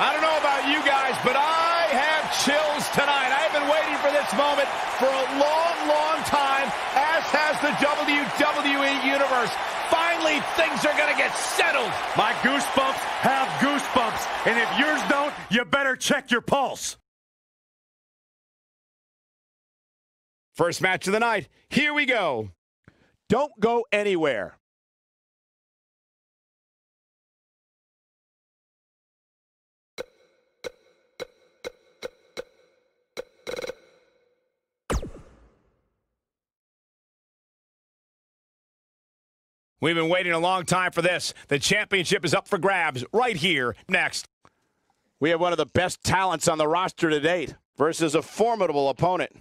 I don't know about you guys, but I have chills tonight. I've been waiting for this moment for a long, long time, as has the WWE Universe. Finally, things are going to get settled. My goosebumps have goosebumps, and if yours don't, you better check your pulse. First match of the night. Here we go. Don't go anywhere. We've been waiting a long time for this. The championship is up for grabs right here next. We have one of the best talents on the roster to date versus a formidable opponent.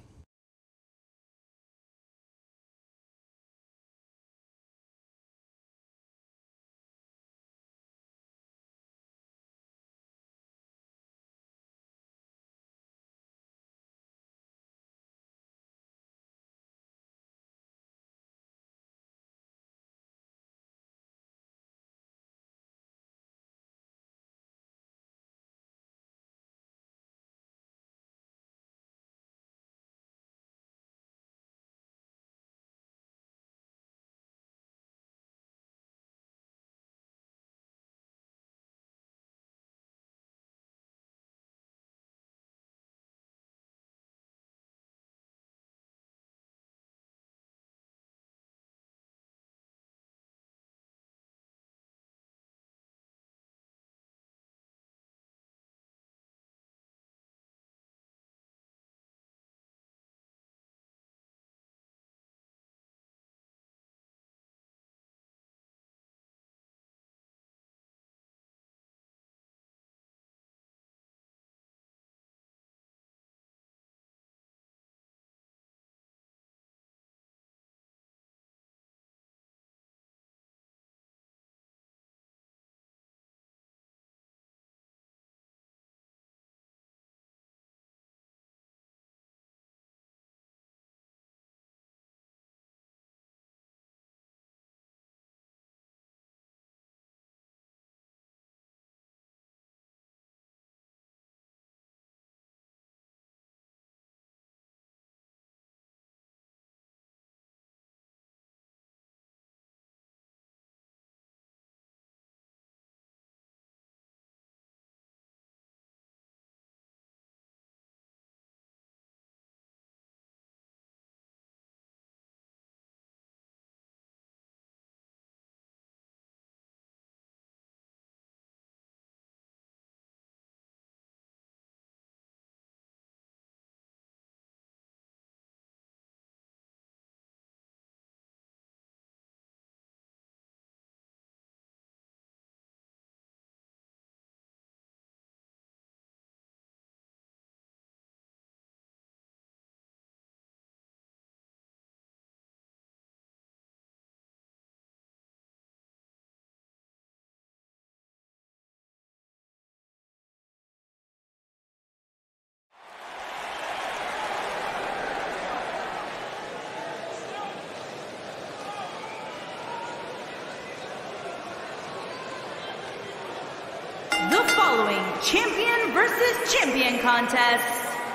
Following champion versus champion contest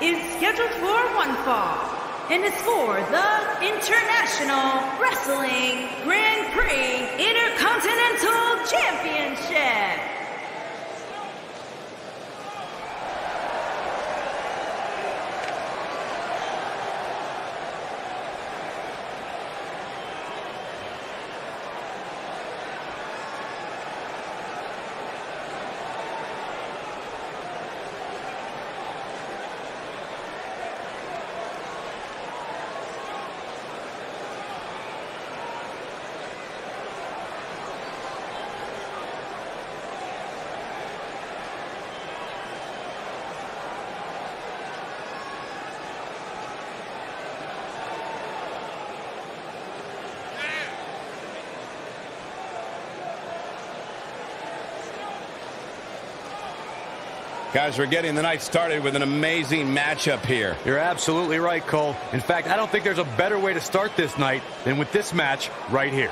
is scheduled for one fall and is for the International Wrestling Grand Prix Intercontinental Championship. Guys, we're getting the night started with an amazing matchup here. You're absolutely right, Cole. In fact, I don't think there's a better way to start this night than with this match right here.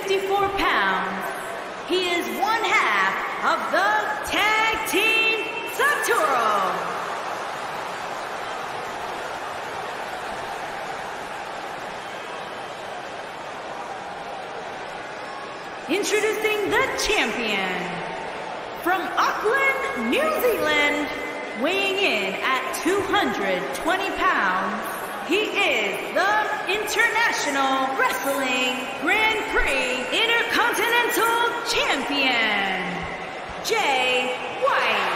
254 pounds. He is one half of the Tag Team Saturo. Introducing the champion from Auckland, New Zealand, weighing in at 220 pounds, he is the International Wrestling Grand Prix Intercontinental Champion, Jay White.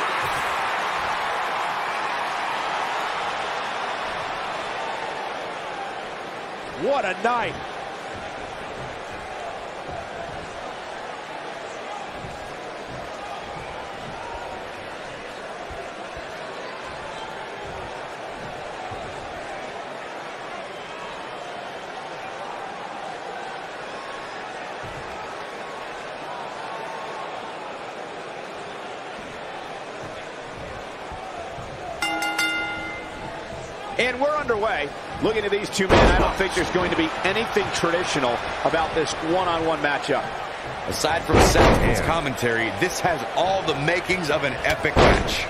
What a night. And we're underway. Looking at these two men, I don't think there's going to be anything traditional about this one-on-one matchup. Aside from Saxton's commentary, this has all the makings of an epic match.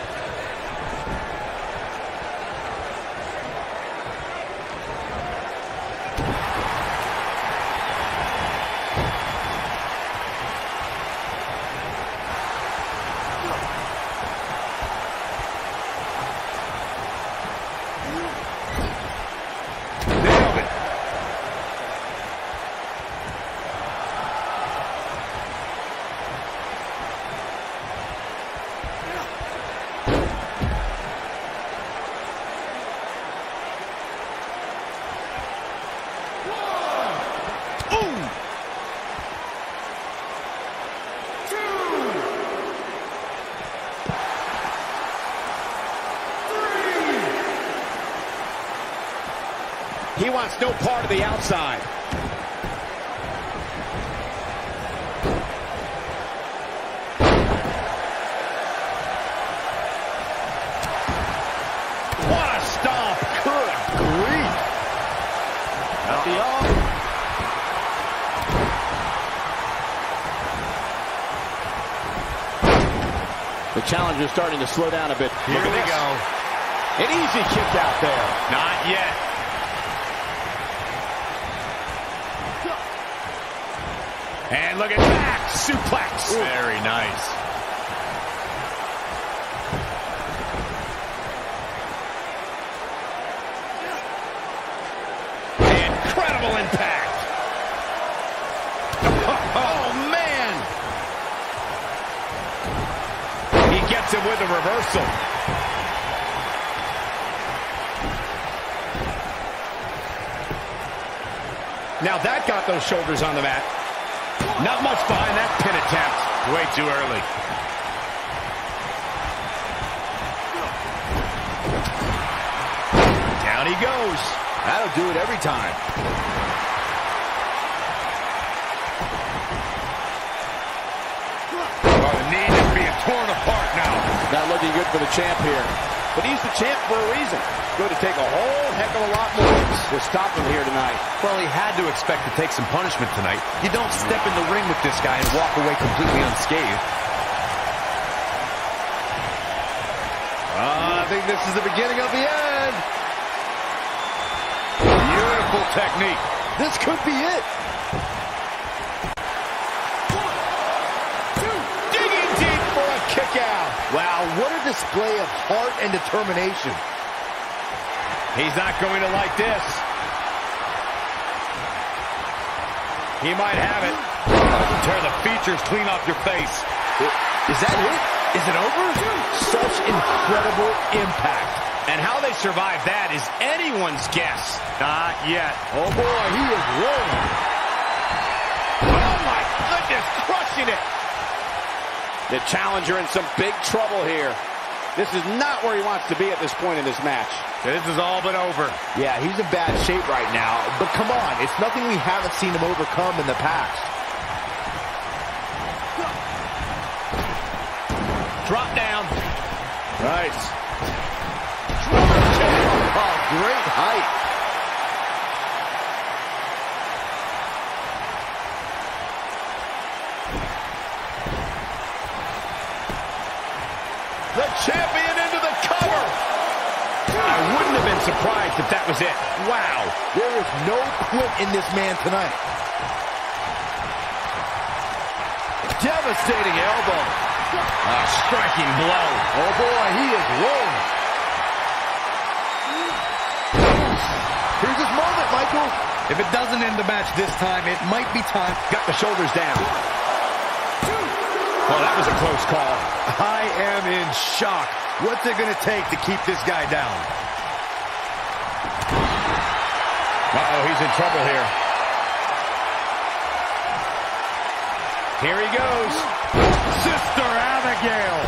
Nailed it. Wants no part of the outside. What a stomp. Good grief. At the arm. The challenger's starting to slow down a bit. Here Look at we this. go. An easy kick out there. Not yet. Look at that suplex. Very nice. Incredible impact. Oh, man. He gets him with a reversal. Now that got those shoulders on the mat. Not much behind that pin attempt. Way too early. Down he goes. That'll do it every time. Oh, the knee is being torn apart now. Not looking good for the champ here. But he's the champ for a reason. Going to take a whole heck of a lot more to stop him here tonight. Well, he had to expect to take some punishment tonight. You don't step in the ring with this guy and walk away completely unscathed. Ah, I think this is the beginning of the end. Beautiful technique. This could be it. Display of heart and determination. He's not going to like this. He might have it. Tear the features clean off your face. Is that it? Is it over? Such incredible impact. And how they survive that is anyone's guess. Not yet. Oh boy, he is rolling. Oh my goodness, crushing it. The challenger in some big trouble here. This is not where he wants to be at this point in this match. This is all but over. Yeah, he's in bad shape right now. But come on, it's nothing we haven't seen him overcome in the past. Drop down. Nice. Oh, great height. The champion into the cover. I wouldn't have been surprised if that was it. Wow. There is no quit in this man tonight. Devastating elbow. A striking blow. Oh boy, he is rolling. Here's his moment, Michael. If it doesn't end the match this time, it might be time. Got the shoulders down. Well, that was a close call. I am in shock. What's it going to take to keep this guy down? Uh-oh, he's in trouble here. Here he goes. Sister Abigail.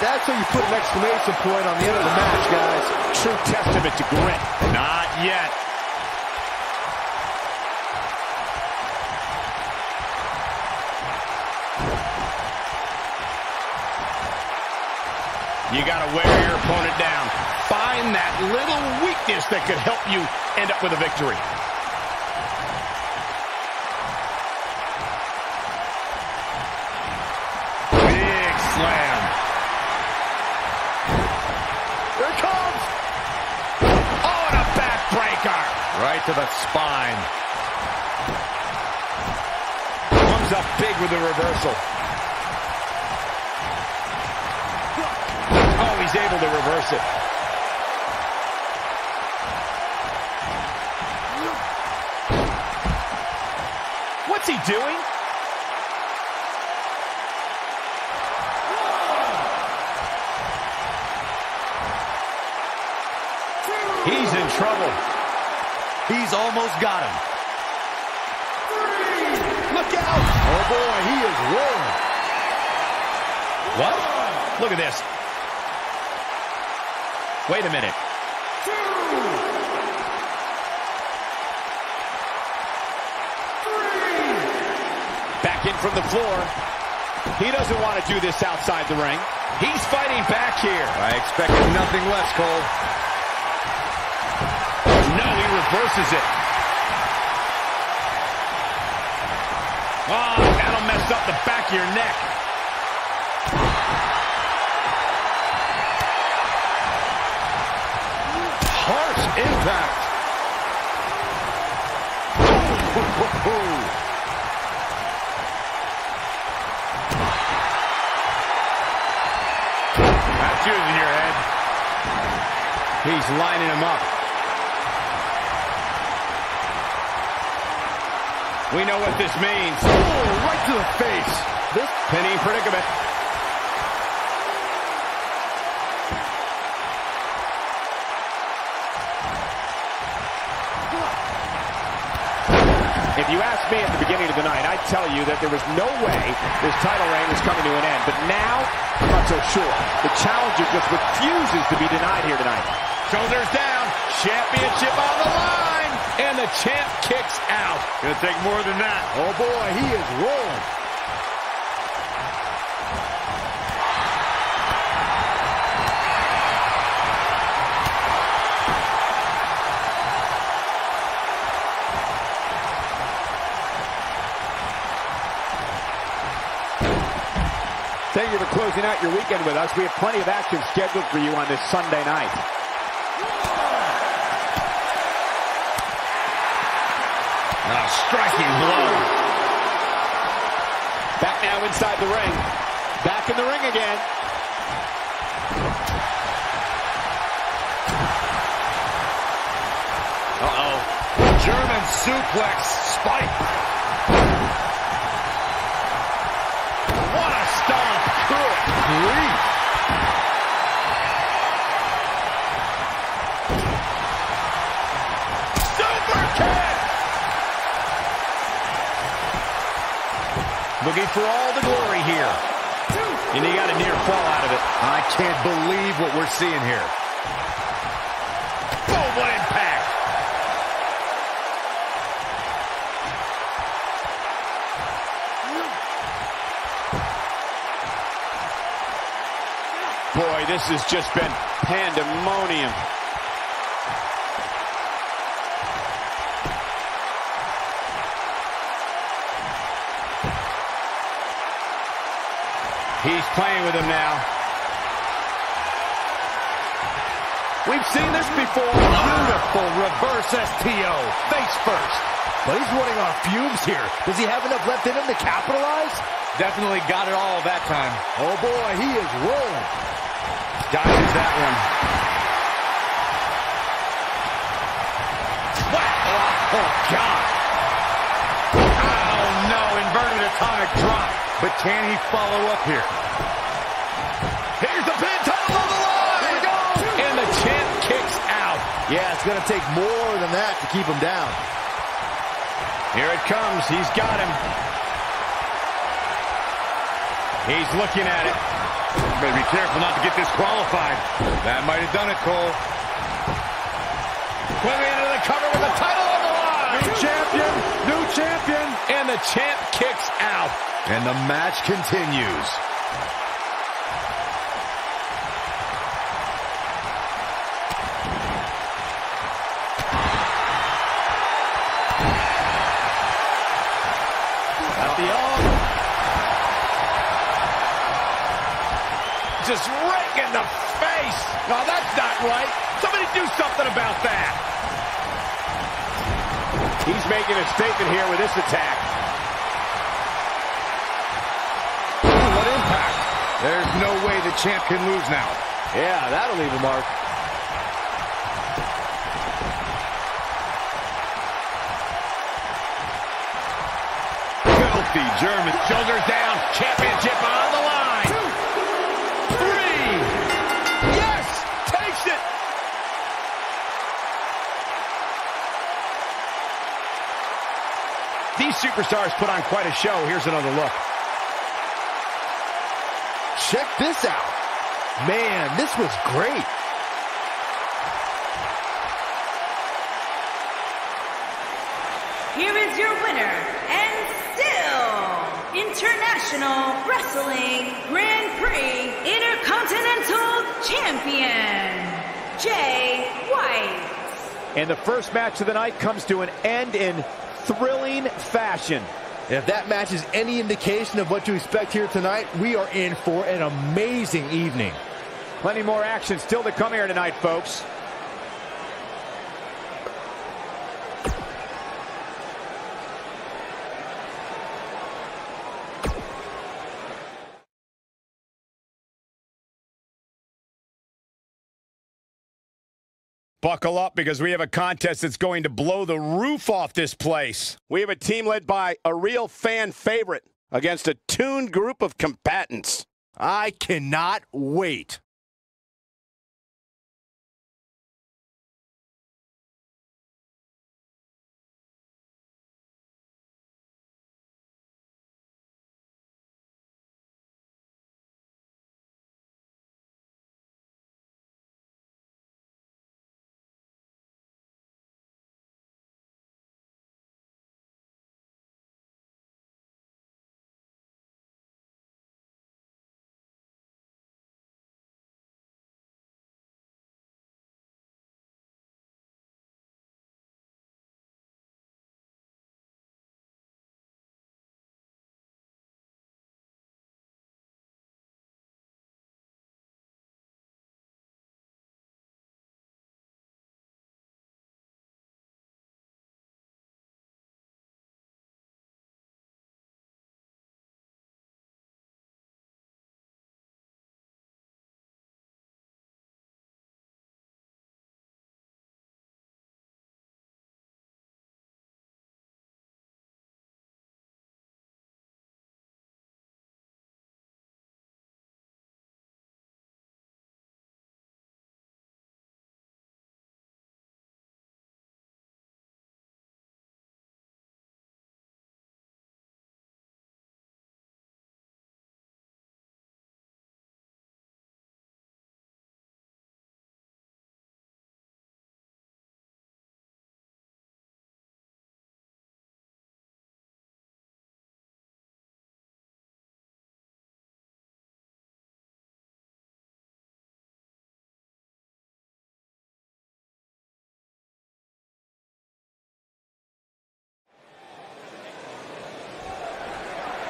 That's how you put an exclamation point on the end of the match, guys. True testament to grit. Not yet. You got to wear your opponent down. Find that little weakness that could help you end up with a victory. Big slam. Here comes. Oh, and a backbreaker. Right to the spine. Comes up big with the reversal. Oh, he's able to reverse it. What's he doing? He's in trouble. He's almost got him. Look out! Oh boy, he is rolling. What? Look at this. Wait a minute. Back in from the floor. He doesn't want to do this outside the ring. He's fighting back here. I expected nothing less, Cole. No, he reverses it. Oh, that'll mess up the back of your neck. Harsh impact. That's yours in your head. He's lining him up. We know what this means. Oh, right to the face. This penny predicament. You asked me at the beginning of the night, I'd tell you that there was no way this title reign was coming to an end. But now, I'm not so sure. The challenger just refuses to be denied here tonight. Shoulders down. Championship on the line. And the champ kicks out. Gonna take more than that. Oh boy, he is rolling. you for closing out your weekend with us. We have plenty of action scheduled for you on this Sunday night. A striking blow. Back now inside the ring. Back in the ring again. Uh-oh. German suplex spike. Grief. Super kick. Looking for all the glory here. And he got a near fall out of it. I can't believe what we're seeing here. This has just been pandemonium. He's playing with him now. We've seen this before. Beautiful reverse STO. Face first. But he's running on fumes here. Does he have enough left in him to capitalize? Definitely got it all that time. Oh boy, he is rolling. Dodges that one. Wow. Oh, God. Oh, no. Inverted atomic drop. But can he follow up here? Here's the pin title on the line. Here we go. And the champ kicks out. Yeah, it's going to take more than that to keep him down. Here it comes. He's got him. He's looking at it. Better be careful not to get disqualified. That might have done it, Cole. Quickly into the cover with the title on the line. New champion, new champion. And the champ kicks out. And the match continues. Right. Somebody do something about that. He's making a statement here with this attack. What impact? There's no way the champ can lose now. Yeah, that'll leave a mark. Filthy German. Shoulders down. Championship on the line. Two, three. Yes! Takes it. These superstars put on quite a show. Here's another look. Check this out. Man, this was great. Here is your winner, and still International Wrestling Grand Prix Intercontinental Champion, Jay White. And the first match of the night comes to an end in thrilling fashion. If that matches any indication of what to expect here tonight, we are in for an amazing evening. Plenty more action still to come here tonight, folks. Buckle up because we have a contest that's going to blow the roof off this place. We have a team led by a real fan favorite against a tuned group of combatants. I cannot wait.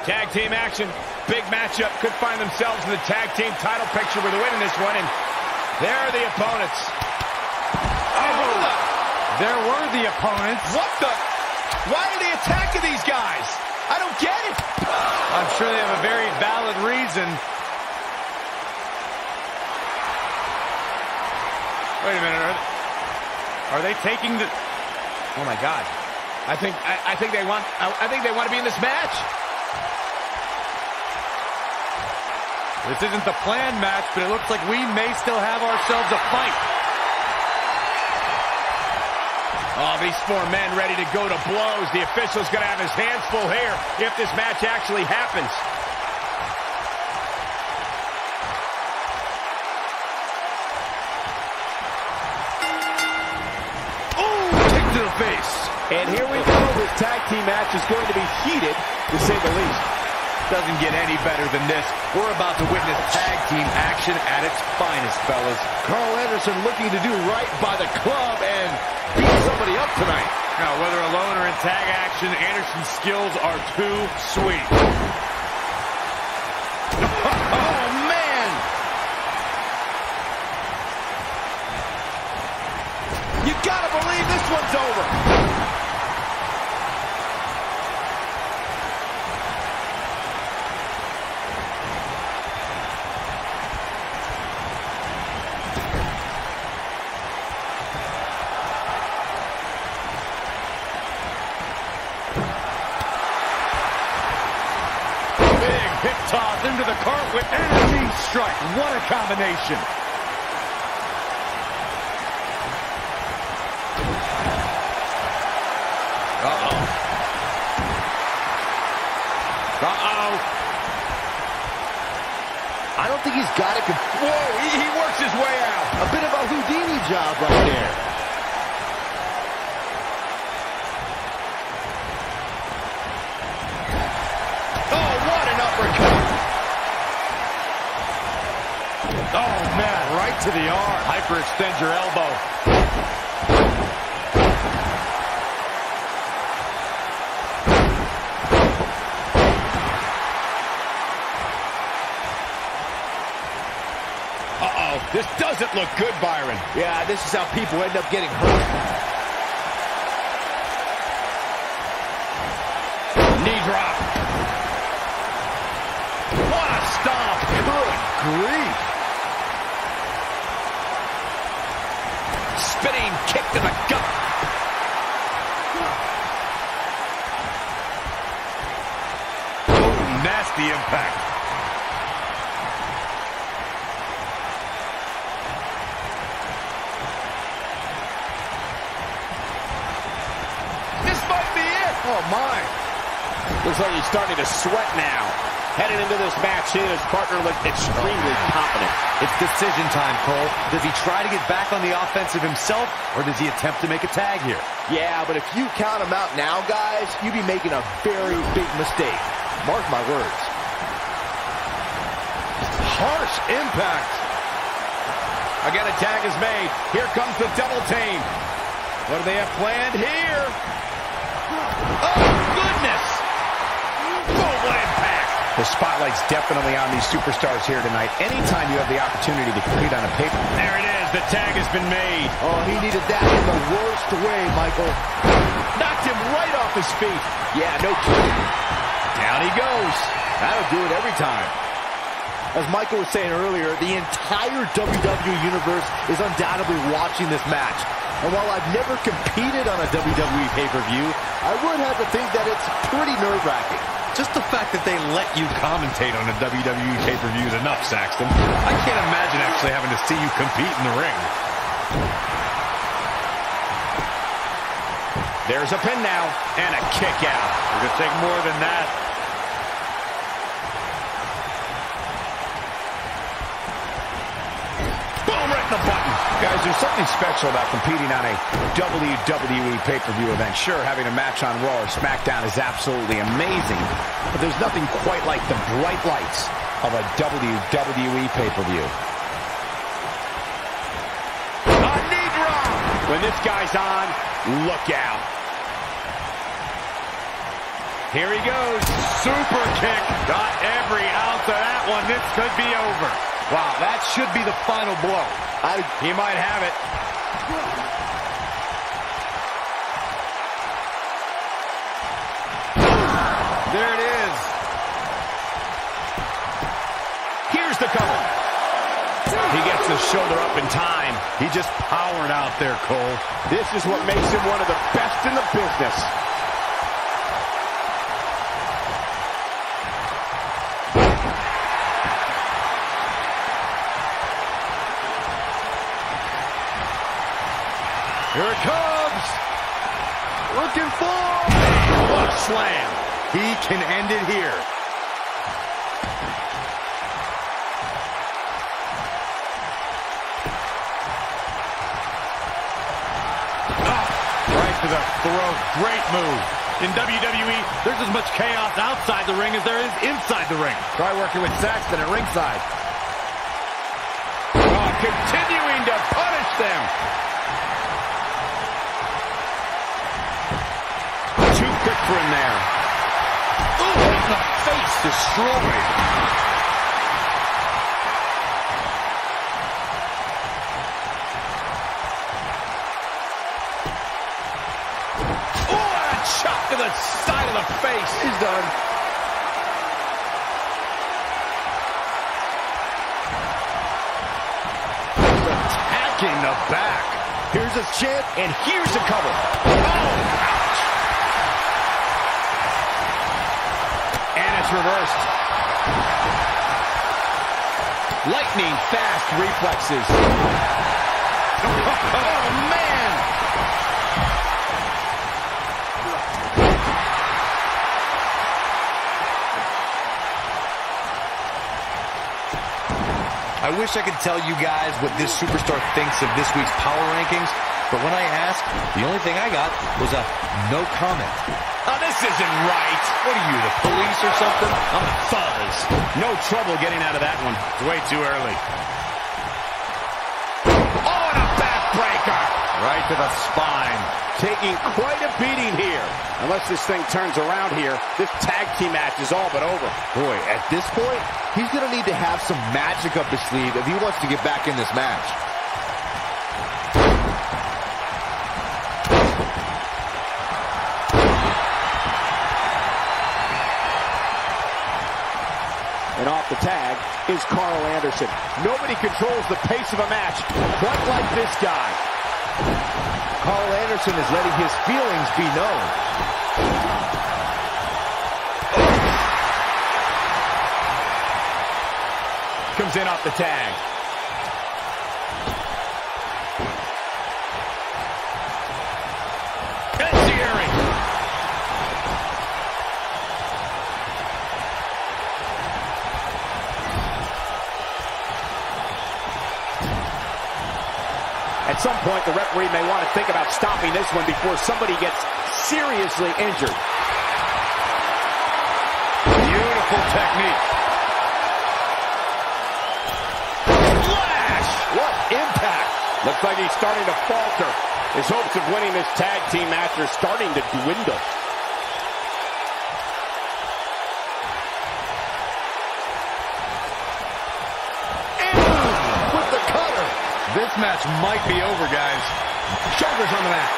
Tag team action. Big matchup. Could find themselves in the tag team title picture with a win in this one. And there are the opponents. Oh, there were the opponents. What the? Why are they attacking these guys? I don't get it. I'm sure they have a very valid reason. Wait a minute. Are they, are they taking the... Oh my God. I think I, I think they want I, I think they want to be in this match. This isn't the planned match, but it looks like we may still have ourselves a fight. Oh, these four men ready to go to blows. The official's going to have his hands full here if this match actually happens. Ooh, kick to the face. And here we go. This tag team match is going to be heated, to say the least. Doesn't get any better than this. We're about to witness tag team action at its finest, fellas. Karl Anderson looking to do right by the club and beat somebody up tonight. Now, whether alone or in tag action, Anderson's skills are too sweet. Oh, man! You gotta believe this one's over. Big hip toss into the cartwheel and a knee strike. What a combination. Uh-oh. Uh-oh. I don't think he's got it. Whoa, he, he works his way out. A bit of a Houdini job right there. Oh, what an uppercut. Oh, man, right to the arm. Hyperextend your elbow. Uh-oh, this doesn't look good, Byron. Yeah, this is how people end up getting hurt. This match, he and his partner look extremely confident. It's decision time, Cole. Does he try to get back on the offensive himself, or does he attempt to make a tag here? Yeah, but if you count him out now, guys, you'd be making a very big mistake. Mark my words. Harsh impact. Again, a tag is made. Here comes the double team. What do they have planned here? Oh, goodness. Boom, what impact. The spotlight's definitely on these superstars here tonight. Anytime you have the opportunity to compete on a paper. There it is. The tag has been made. Oh, he needed that in the worst way, Michael. Knocked him right off his feet. Yeah, no kidding. Down he goes. That'll do it every time. As Michael was saying earlier, the entire WWE Universe is undoubtedly watching this match. And while I've never competed on a WWE pay-per-view, I would have to think that it's pretty nerve-wracking. Just the fact that they let you commentate on a WWE pay-per-view is enough, Saxton. I can't imagine actually having to see you compete in the ring. There's a pin now and a kick out. Could take more than that. Boom, right in the button. Guys, there's something special about competing on a WWE pay-per-view event. Sure, having a match on Raw or SmackDown is absolutely amazing, but there's nothing quite like the bright lights of a WWE pay-per-view. A knee drop. When this guy's on, look out. Here he goes. Super kick. Got every ounce of that one. This could be over. Wow, that should be the final blow. I, He might have it. There it is. Here's the cover. He gets his shoulder up in time. He just powered out there, Cole. This is what makes him one of the best in the business. It comes. Looking for. What a slam. He can end it here. Right to the throat. Great move. In WWE, there's as much chaos outside the ring as there is inside the ring. Try working with Saxton at ringside. Oh, continuing to punish them. Quick there. Ooh, in the face. Destroyed. Ooh, a chop to the side of the face. He's done. Attacking the back. here's a chip. And here's a cover. Oh, reversed. Lightning fast reflexes. Oh, man. I wish I could tell you guys what this superstar thinks of this week's power rankings, but when I asked, the only thing I got was a no comment. This isn't right. What are you, the police or something? I'm a fuzz. No trouble getting out of that one. It's way too early. Oh, and a backbreaker. Right to the spine. Taking quite a beating here. Unless this thing turns around here, this tag team match is all but over. Boy, at this point, he's going to need to have some magic up his sleeve if he wants to get back in this match. Is Karl Anderson. Nobody controls the pace of a match quite like this guy. Karl Anderson is letting his feelings be known. Comes in off the tag. Some point, the referee may want to think about stopping this one before somebody gets seriously injured. Beautiful technique. Flash. What impact! Looks like he's starting to falter. His hopes of winning this tag team match are starting to dwindle. Match might be over, guys. Shoulders on the mat.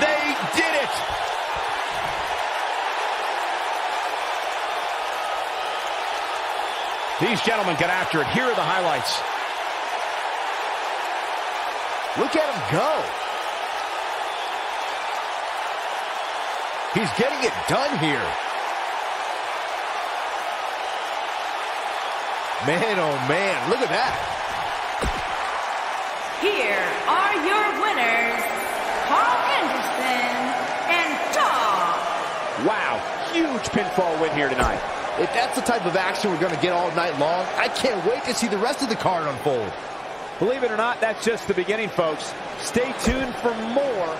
They did it. These gentlemen get after it. Here are the highlights. Look at him go. He's getting it done here. Man, oh man, look at that. Here are your winners, Karl Anderson and Shaw. Wow, huge pinfall win here tonight. If that's the type of action we're going to get all night long, I can't wait to see the rest of the card unfold. Believe it or not, that's just the beginning, folks. Stay tuned for more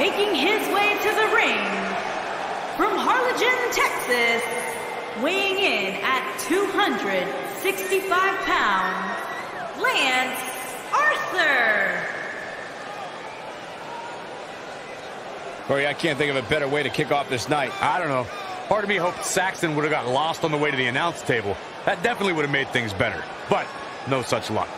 making his way to the ring from Harlingen, Texas, weighing in at 265 pounds, Lance Archer. Corey, I can't think of a better way to kick off this night. I don't know. Part of me hoped Saxton would have got lost on the way to the announce table. That definitely would have made things better. But no such luck.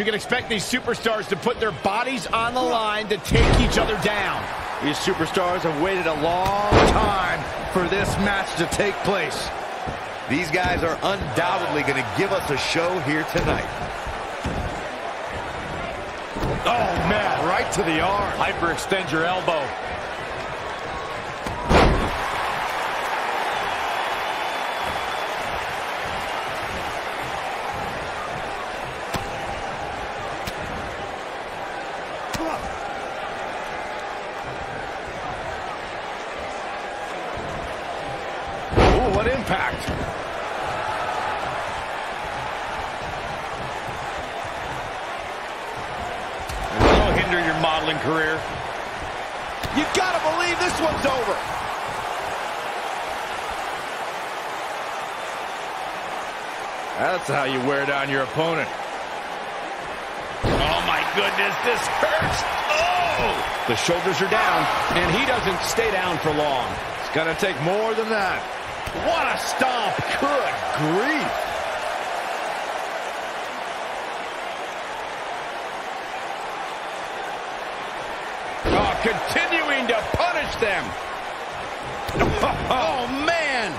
You can expect these superstars to put their bodies on the line to take each other down. These superstars have waited a long time for this match to take place. These guys are undoubtedly going to give us a show here tonight. Oh, man, right to the arm. Hyperextend your elbow. Ooh, what impact. That'll hinder your modeling career. You gotta believe this one's over. That's how you your opponent. Oh my goodness, this hurts. Oh! The shoulders are down, and he doesn't stay down for long. It's gonna take more than that. What a stomp. Good grief. Oh, continuing to punish them. Oh, man.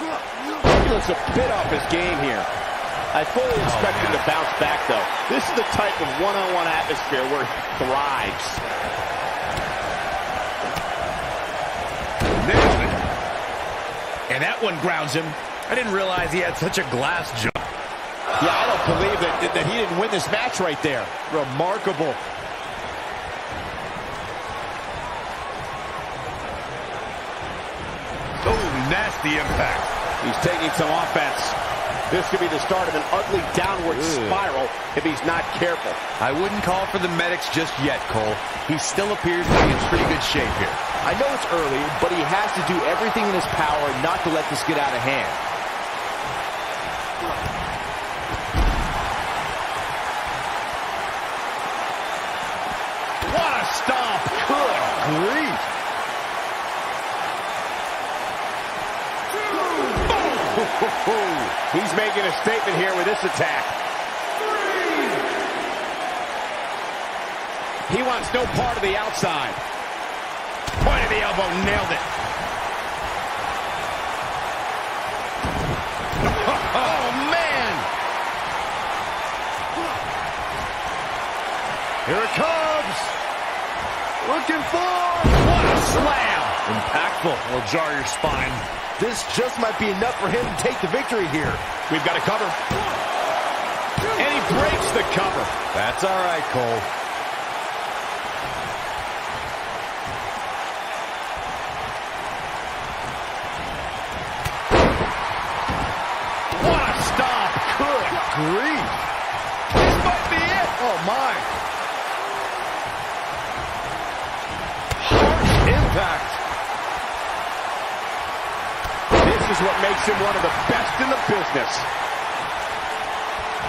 He looks a bit off his game here. I fully expect him to bounce back, though. This is the type of one-on-one atmosphere where he thrives. Nailed it. And that one grounds him. I didn't realize he had such a glass jaw. Yeah, I don't believe that, that he didn't win this match right there. Remarkable. Oh, nasty impact. He's taking some offense. This could be the start of an ugly downward spiral if he's not careful. I wouldn't call for the medics just yet, Cole. He still appears to be in pretty good shape here. I know it's early, but he has to do everything in his power not to let this get out of hand. What a stomp. Good grief. He's making a statement here with this attack. He wants no part of the outside. Point of the elbow, nailed it. Oh, man. Here it comes. Looking for. What a slam. Impactful. Will jar your spine. This just might be enough for him to take the victory here. We've got a cover. And he breaks the cover. That's all right, Cole. What a stomp. Good grief. Is what makes him one of the best in the business.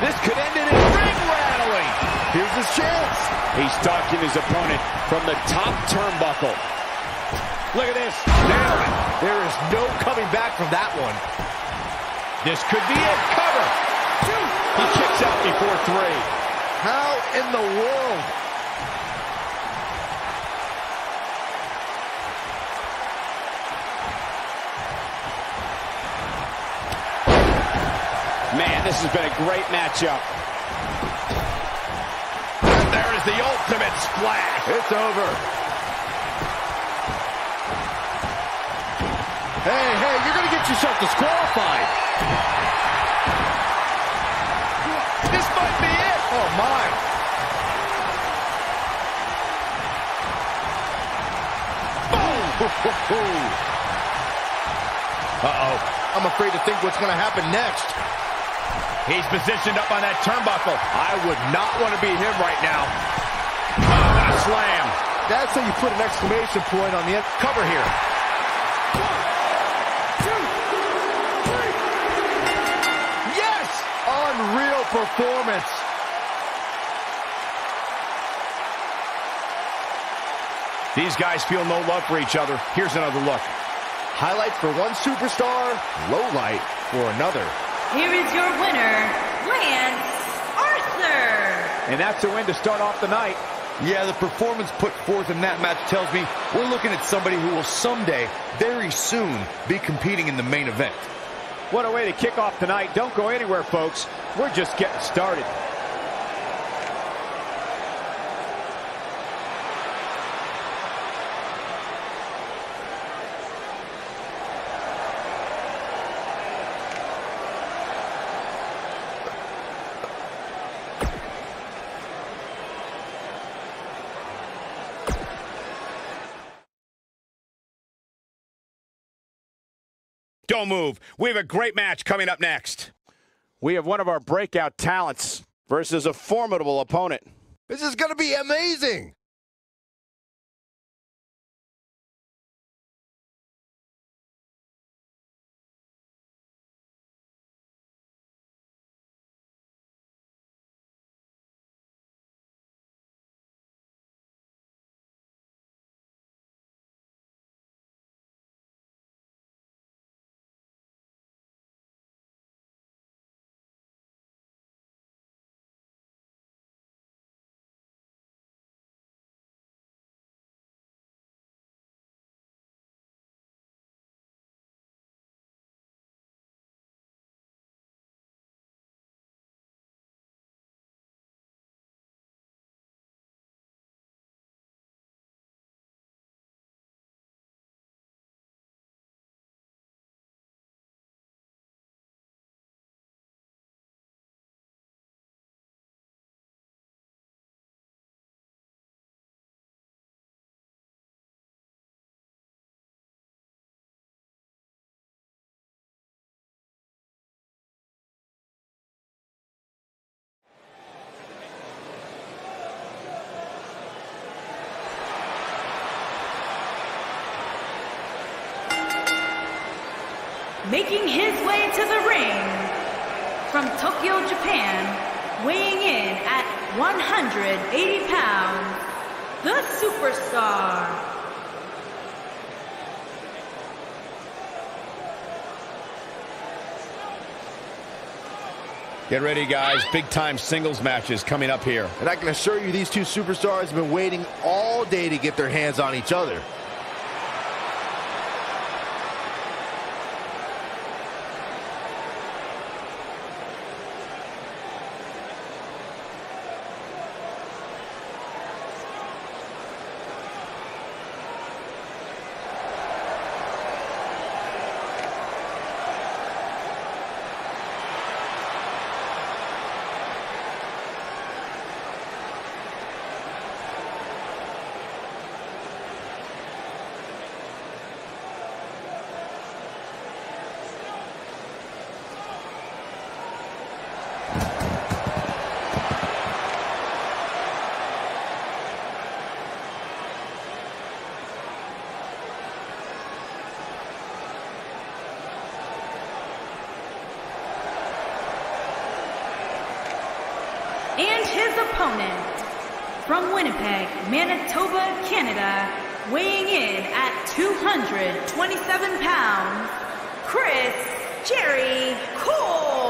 This could end in a ring rattling. Here's his chance. He's stalking his opponent from the top turnbuckle. Look at this. There is no coming back from that one. This could be it. Cover. He kicks out before three. How in the world? This has been a great matchup. There is the ultimate splash. It's over. Hey, hey, you're going to get yourself disqualified. This might be it. Oh, my. Uh-oh. I'm afraid to think what's going to happen next. He's positioned up on that turnbuckle. I would not want to be him right now. Oh, what a slam. That's how you put an exclamation point on the end. Cover here. Yes! Unreal performance. These guys feel no love for each other. Here's another look. Highlight for one superstar, low light for another. Here is your winner, Lance Archer. And that's a win to start off the night. Yeah, the performance put forth in that match tells me we're looking at somebody who will someday, very soon, be competing in the main event. What a way to kick off tonight. Don't go anywhere, folks. We're just getting started. Don't move. We have a great match coming up next. We have one of our breakout talents versus a formidable opponent. This is going to be amazing. Making his way to the ring from Tokyo, Japan, weighing in at 180 pounds, the superstar. Get ready, guys. Big time singles matches coming up here. And I can assure you these two superstars have been waiting all day to get their hands on each other. his opponent from Winnipeg, Manitoba, Canada, weighing in at 227 pounds, Chris Jerry Cole.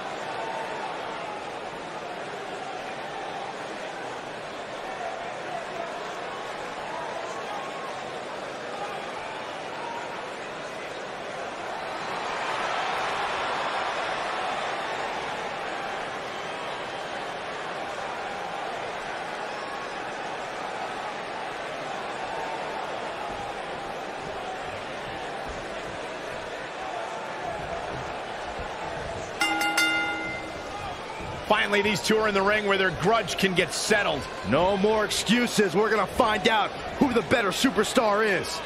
Finally, these two are in the ring where their grudge can get settled. No more excuses. We're going to find out who the better superstar is.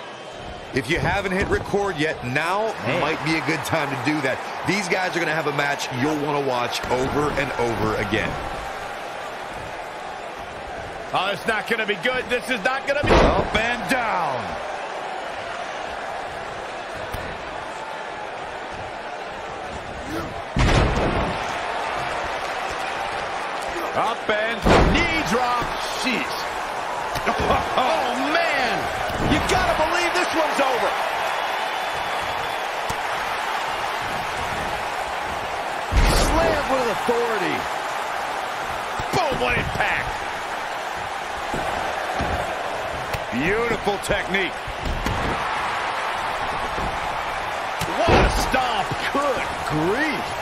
If you haven't hit record yet, now might be a good time to do that. These guys are going to have a match you'll want to watch over and over again. Oh, it's not going to be good. This is not going to be... Up and down. Up and knee drop. Jeez. Oh, man. You got to believe this one's over. Slam with authority. Boom, what impact. Beautiful technique. What a stomp. Good grief.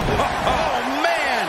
Oh, man.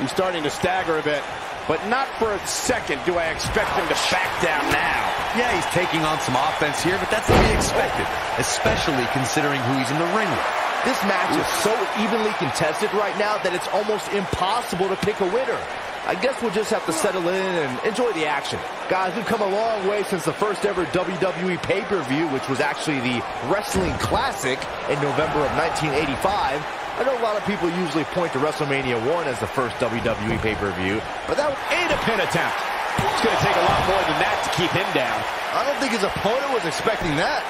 He's starting to stagger a bit, but not for a second do I expect him to back down now. Yeah, he's taking on some offense here, but that's to be expected, especially considering who he's in the ring with. This match is so evenly contested right now that it's almost impossible to pick a winner. I guess we'll just have to settle in and enjoy the action. Guys, we've come a long way since the first ever WWE pay-per-view, which was actually the Wrestling Classic in November of 1985. I know a lot of people usually point to WrestleMania 1 as the first WWE pay-per-view, but that And a pin attempt. It's going to take a lot more than that to keep him down. I don't think his opponent was expecting that.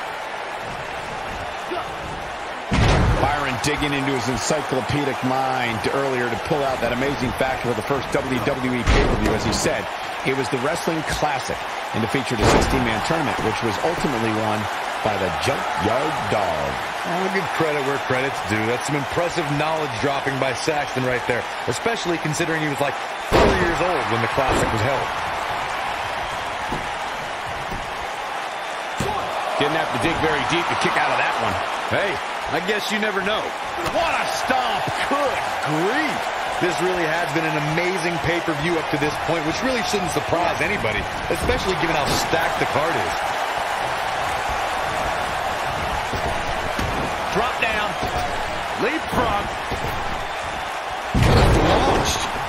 Byron digging into his encyclopedic mind earlier to pull out that amazing fact of the first WWE pay-per-view. As he said, it was the Wrestling Classic and it featured a 16-man tournament, which was ultimately won by the Junkyard Dog. I'll give credit where credit's due. That's some impressive knowledge dropping by Saxton right there, especially considering he was like four years old when the Classic was held. Didn't have to dig very deep to kick out of that one. Hey, I guess you never know. What a stomp. Good grief. This really has been an amazing pay-per-view up to this point, which really shouldn't surprise anybody, especially given how stacked the card is.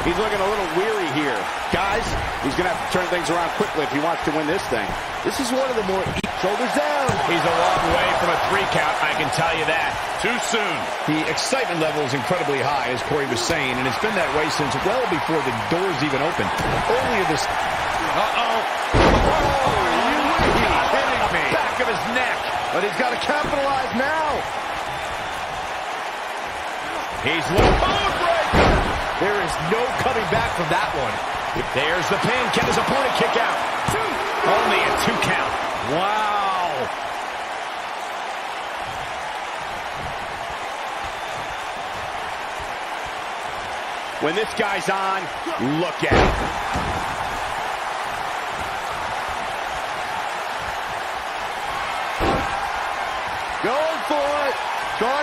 He's looking a little weary here. Guys, he's going to have to turn things around quickly if he wants to win this thing. This is one of the more shoulders down. He's a long way from a three count, I can tell you that. Too soon. The excitement level is incredibly high, as Corey was saying, and it's been that way since well before the doors even opened. Earlier this... Uh-oh. Oh, you kidding me? Back of his neck. But he's got to capitalize now. He's looking. There is no coming back from that one. There's the pin. Can his opponent kick out? Only a two count. Wow. When this guy's on, look out.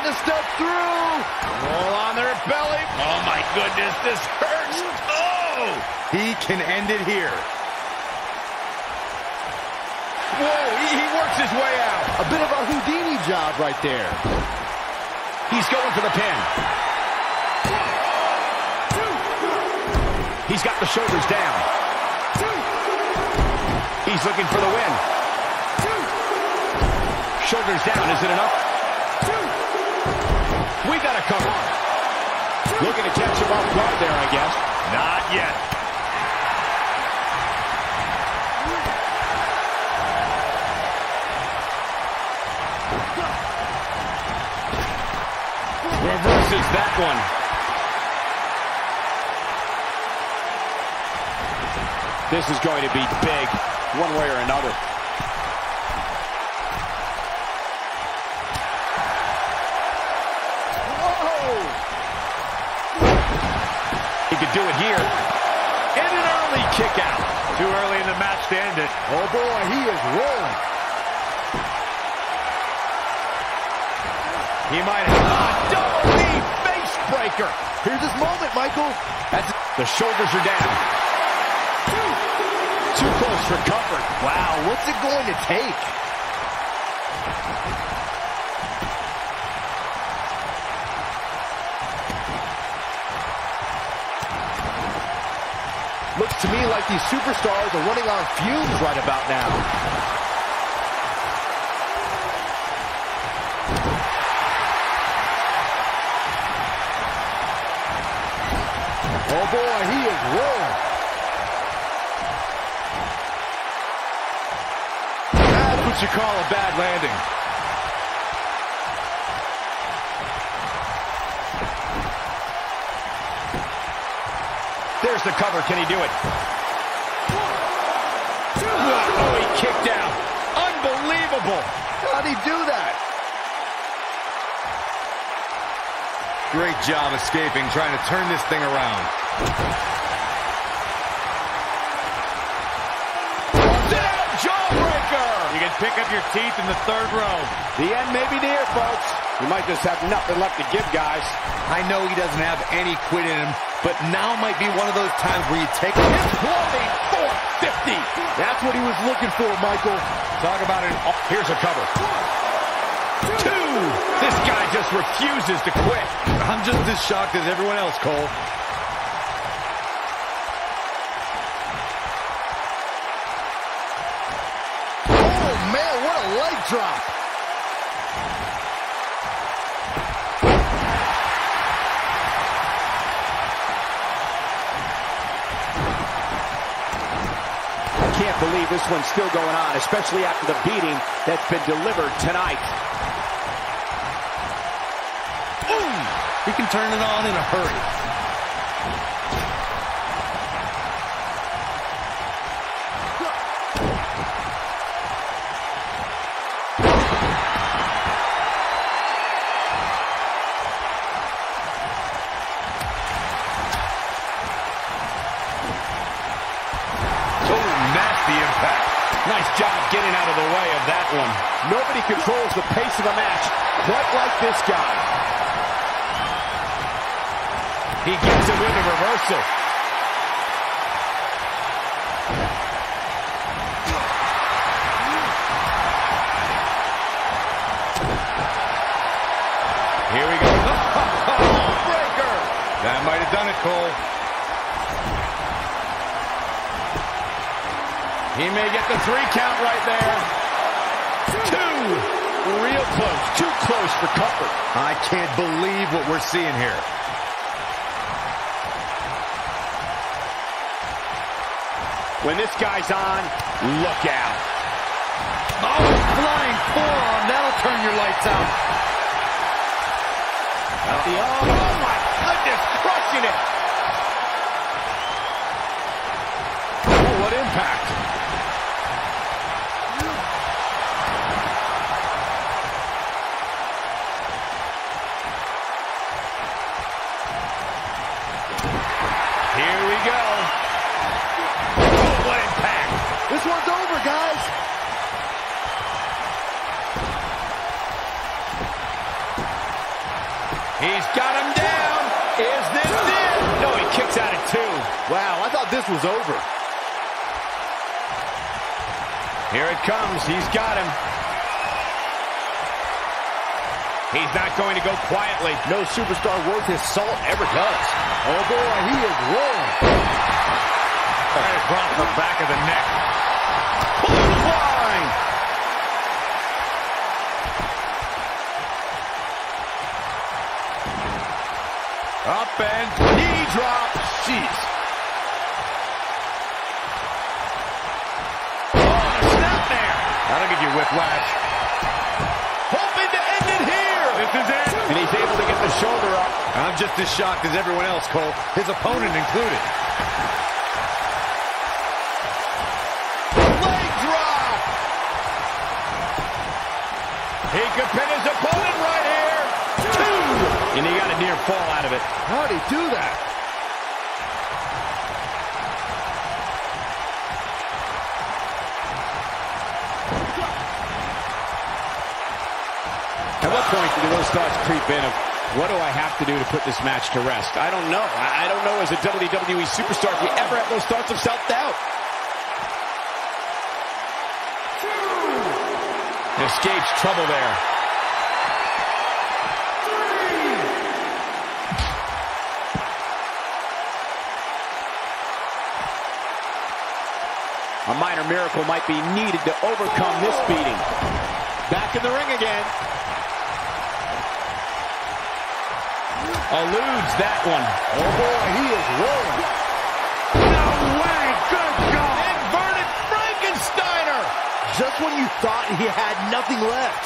To step through. Roll on their belly. Oh, my goodness, this hurts. Oh! He can end it here. Whoa, he, he works his way out. A bit of a Houdini job right there. He's going for the pin. He's got the shoulders down. He's looking for the win. Shoulders down, is it enough? We got to cover. Looking to catch him off guard there, I guess. Not yet. Reverses that one. This is going to be big, one way or another. Here. And an early kick out. Too early in the match to end it. Oh boy, he is rolling. He might have a double face breaker. Here's his moment, Michael. That's the shoulders are down. Too close for comfort. Wow, what's it going to take? Like these superstars are running on fumes right about now. Oh boy, he is rolling. That's what you call a bad landing. There's the cover. Can he do it? Unbelievable. How'd he do that? Great job escaping, trying to turn this thing around. Down jawbreaker. You can pick up your teeth in the third row. The end may be near, folks. You might just have nothing left to give, guys. I know he doesn't have any quit in him, but now might be one of those times where you take a Exploding 450. That's what he was looking for, Michael. Talk about it. Oh, here's a cover. Two. This guy just refuses to quit. I'm just as shocked as everyone else, Cole. Oh, man, what a leg drop. Can't believe this one's still going on, especially after the beating that's been delivered tonight. He can turn it on in a hurry. That one. Nobody controls the pace of a match quite like this guy. He gets it with a reversal. Here we go. Breaker. That might have done it, Cole. He may get the three count right there. Two. Close. Too close for comfort. I can't believe what we're seeing here. When this guy's on, look out. Oh, flying forearm. That'll turn your lights out. The, oh, oh my goodness, crushing it. At two. Wow, I thought this was over. Here it comes. He's got him. He's not going to go quietly. No superstar worth his salt ever does. Oh boy, he is rolling. Right across the back of the neck. Clothesline. Up and Knee drop. jeez. Hoping to end it here. This is it. And he's able to get the shoulder up. I'm just as shocked as everyone else, Cole. His opponent included. Leg drop. He could pin his opponent right here. Two. And he got a near fall out of it. How'd he do that? Point do those thoughts creep in of what do I have to do to put this match to rest? I don't know. I don't know as a WWE superstar if you ever have those thoughts of self-doubt. Escapes trouble there. A minor miracle might be needed to overcome this beating. Back in the ring again. Eludes that one. Oh boy, he is rolling. No way! Good God! Inverted Frankensteiner! Just when you thought he had nothing left.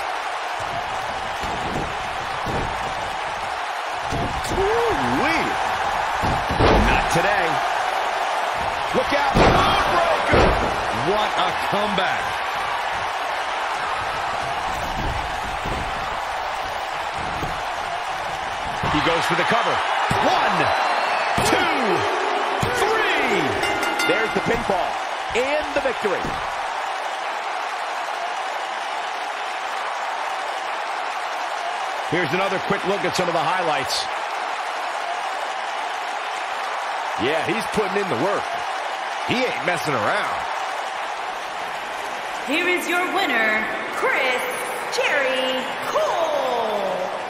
Ooh-wee. Not today. Look out! What a comeback. He goes for the cover. One, two, three. There's the pinfall and the victory. Here's another quick look at some of the highlights. Yeah, he's putting in the work. He ain't messing around. Here is your winner, Chris Jerry Cole.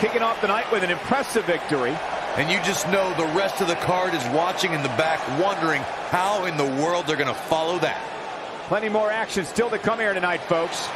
Kicking off the night with an impressive victory. And you just know the rest of the card is watching in the back, wondering how in the world they're going to follow that. Plenty more action still to come here tonight, folks.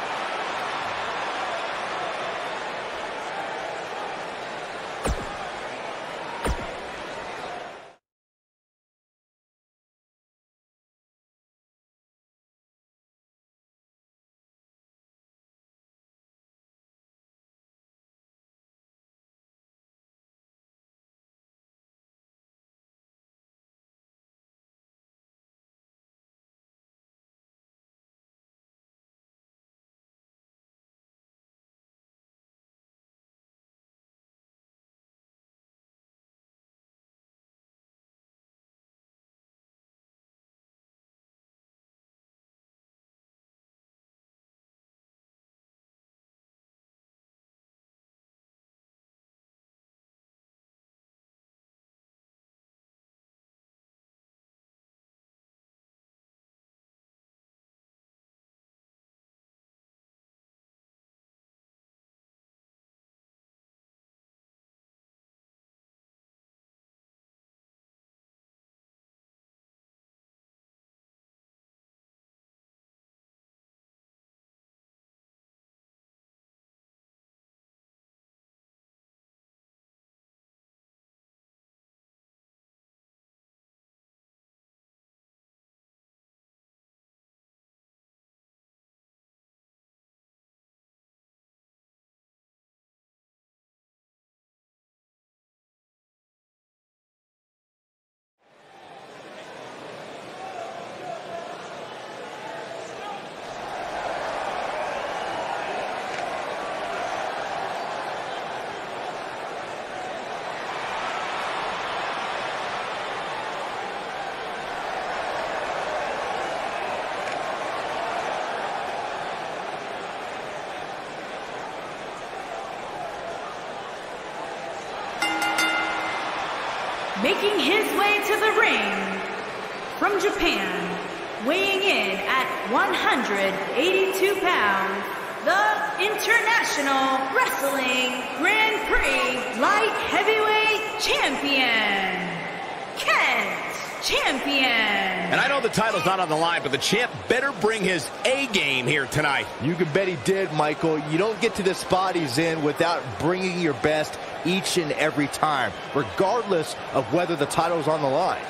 Way to the ring from Japan, weighing in at 182 pounds, the International Wrestling Grand Prix Light Heavyweight Champion, Kent Champion. And I know the title's not on the line, but the champ better bring his A game here tonight. You can bet he did, Michael. You don't get to the spot he's in without bringing your best each and every time, regardless of whether the title's on the line.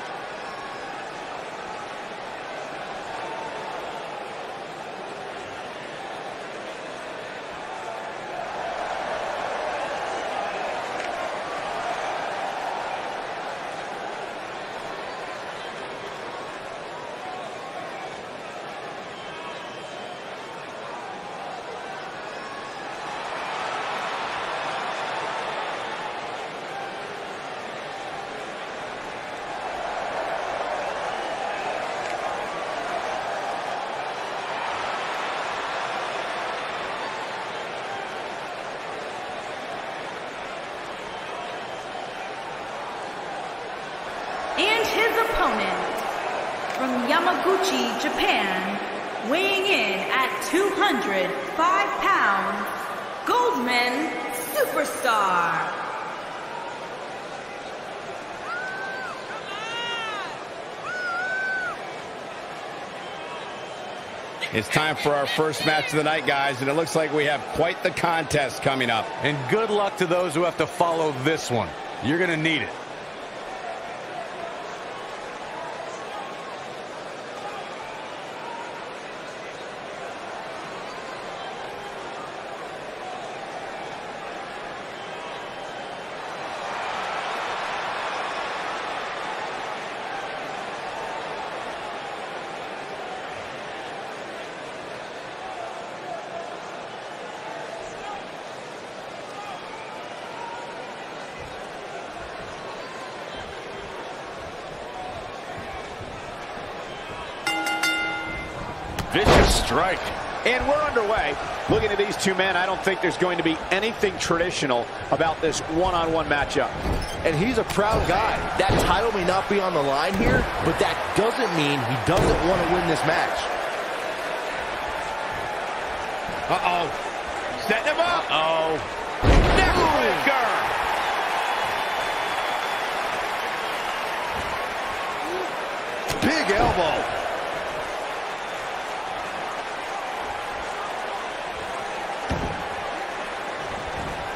And his opponent from Yamaguchi, Japan, weighing in at 205 pounds, Goldman Superstar. It's time for our first match of the night, guys, and it looks like we have quite the contest coming up. And good luck to those who have to follow this one. You're going to need it. Strike. And we're underway. Looking at these two men, I don't think there's going to be anything traditional about this one-on-one -on -one matchup. And he's a proud guy. That title may not be on the line here, but that doesn't mean he doesn't want to win this match. Uh-oh. Setting him up. Oh. Neckbreaker. Big elbow.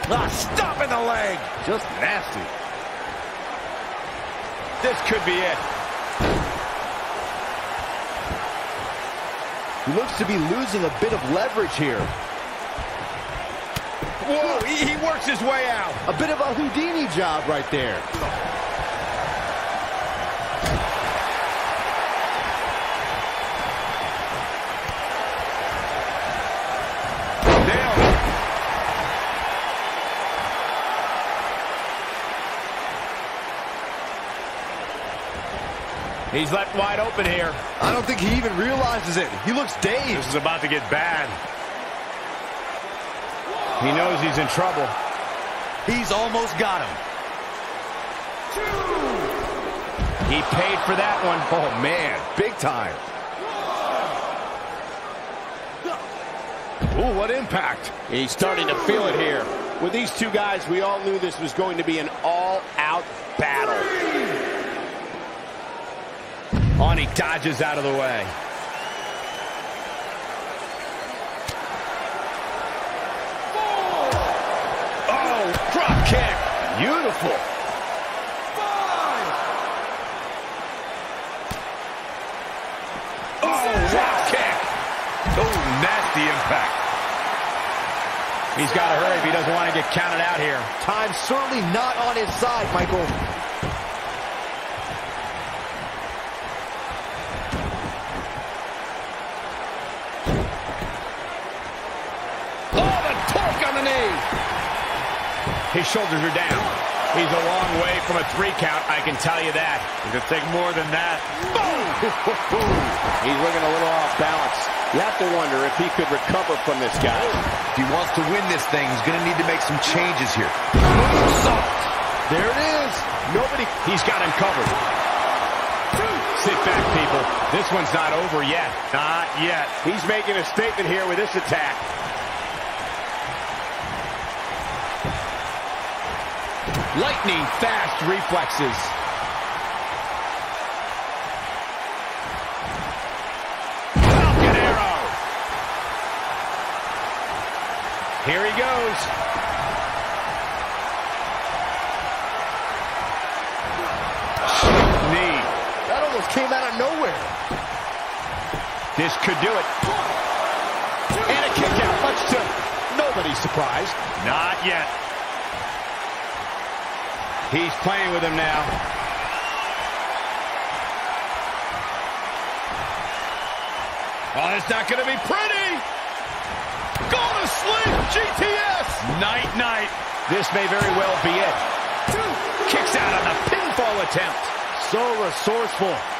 Ah, stop in the leg. Just nasty. This could be it. He looks to be losing a bit of leverage here. Whoa, he, he works his way out. A bit of a Houdini job right there. Nailed it. He's left wide open here. I don't think he even realizes it. He looks dazed. This is about to get bad. He knows he's in trouble. He's almost got him. Two. He paid for that one. Oh, man. Big time. Ooh, what impact. He's starting to feel it here. With these two guys, we all knew this was going to be an all-out battle. On, he dodges out of the way. Oh, drop kick. Beautiful. Oh, drop kick. Oh, nasty impact. He's got to hurry if he doesn't want to get counted out here. Time's certainly not on his side, Michael. Oh, the torque on the knee. His shoulders are down. He's a long way from a three count, I can tell you that. It could take more than that. He's looking a little off balance. You have to wonder if he could recover from this guy. If he wants to win this thing, he's going to need to make some changes here. There it is. Nobody, He's got him covered. Sit back, people. This one's not over yet. Not yet. He's making a statement here with this attack. Lightning fast reflexes. Falcon arrow. Here he goes. Knee. That almost came out of nowhere. This could do it. And a kick out, much to nobody's surprise. Not yet. He's playing with him now. Oh, it's not going to be pretty. Go to sleep, GTS. Night, night. This may very well be it. Kicks out on the pinfall attempt. So resourceful.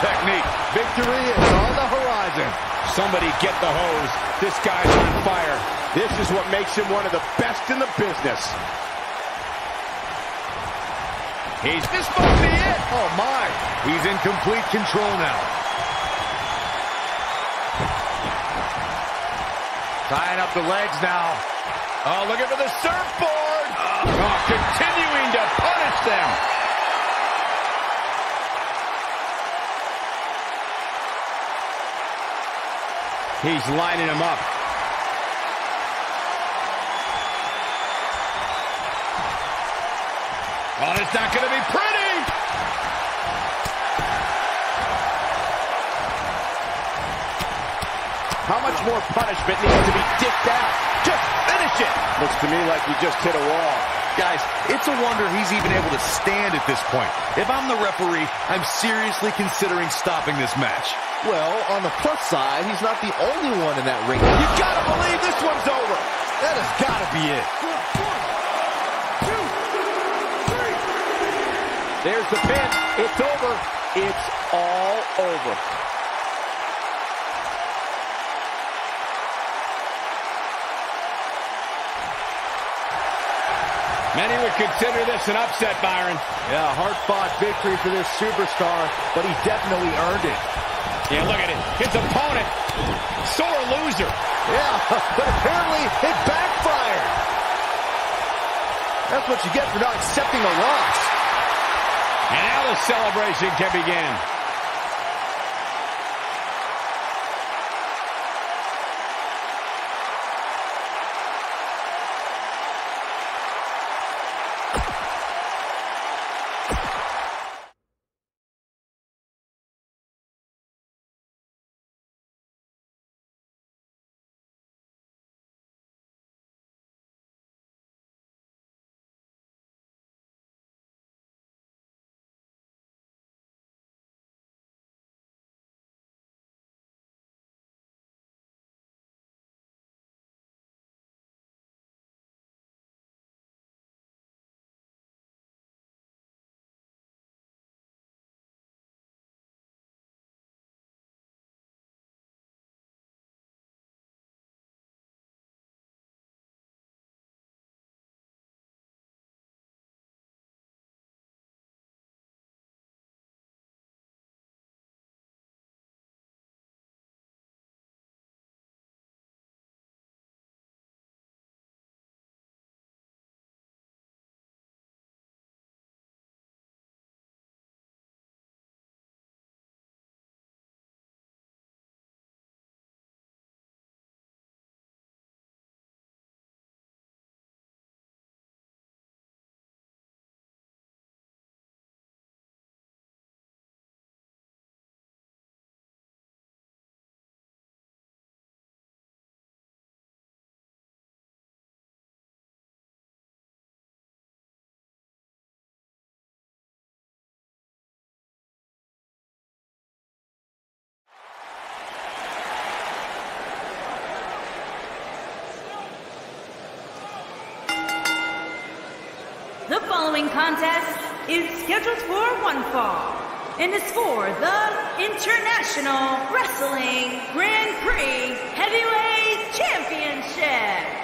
Technique. Victory is on the horizon. Somebody get the hose. This guy's on fire. This is what makes him one of the best in the business. He's this must be it. Oh, my. He's in complete control now. Tying up the legs now. Oh, looking for the surfboard. Oh, continuing to punish them. He's lining them up. Oh, it's not going to be pretty. How much more punishment needs to be dished out? Just finish it. Looks to me like you just hit a wall. Guys, it's a wonder he's even able to stand at this point. If I'm the referee, I'm seriously considering stopping this match. Well, on the plus side, he's not the only one in that ring. You gotta believe this one's over. That has got to be it. There's the pin. It's over. It's all over. Many would consider this an upset, Byron. Yeah, hard-fought victory for this superstar, but he definitely earned it. Yeah, look at it. His opponent, sore loser. Yeah, but apparently it backfired. That's what you get for not accepting a loss. And now the celebration can begin. Following contest is scheduled for one fall and is for the International Wrestling Grand Prix Heavyweight Championship.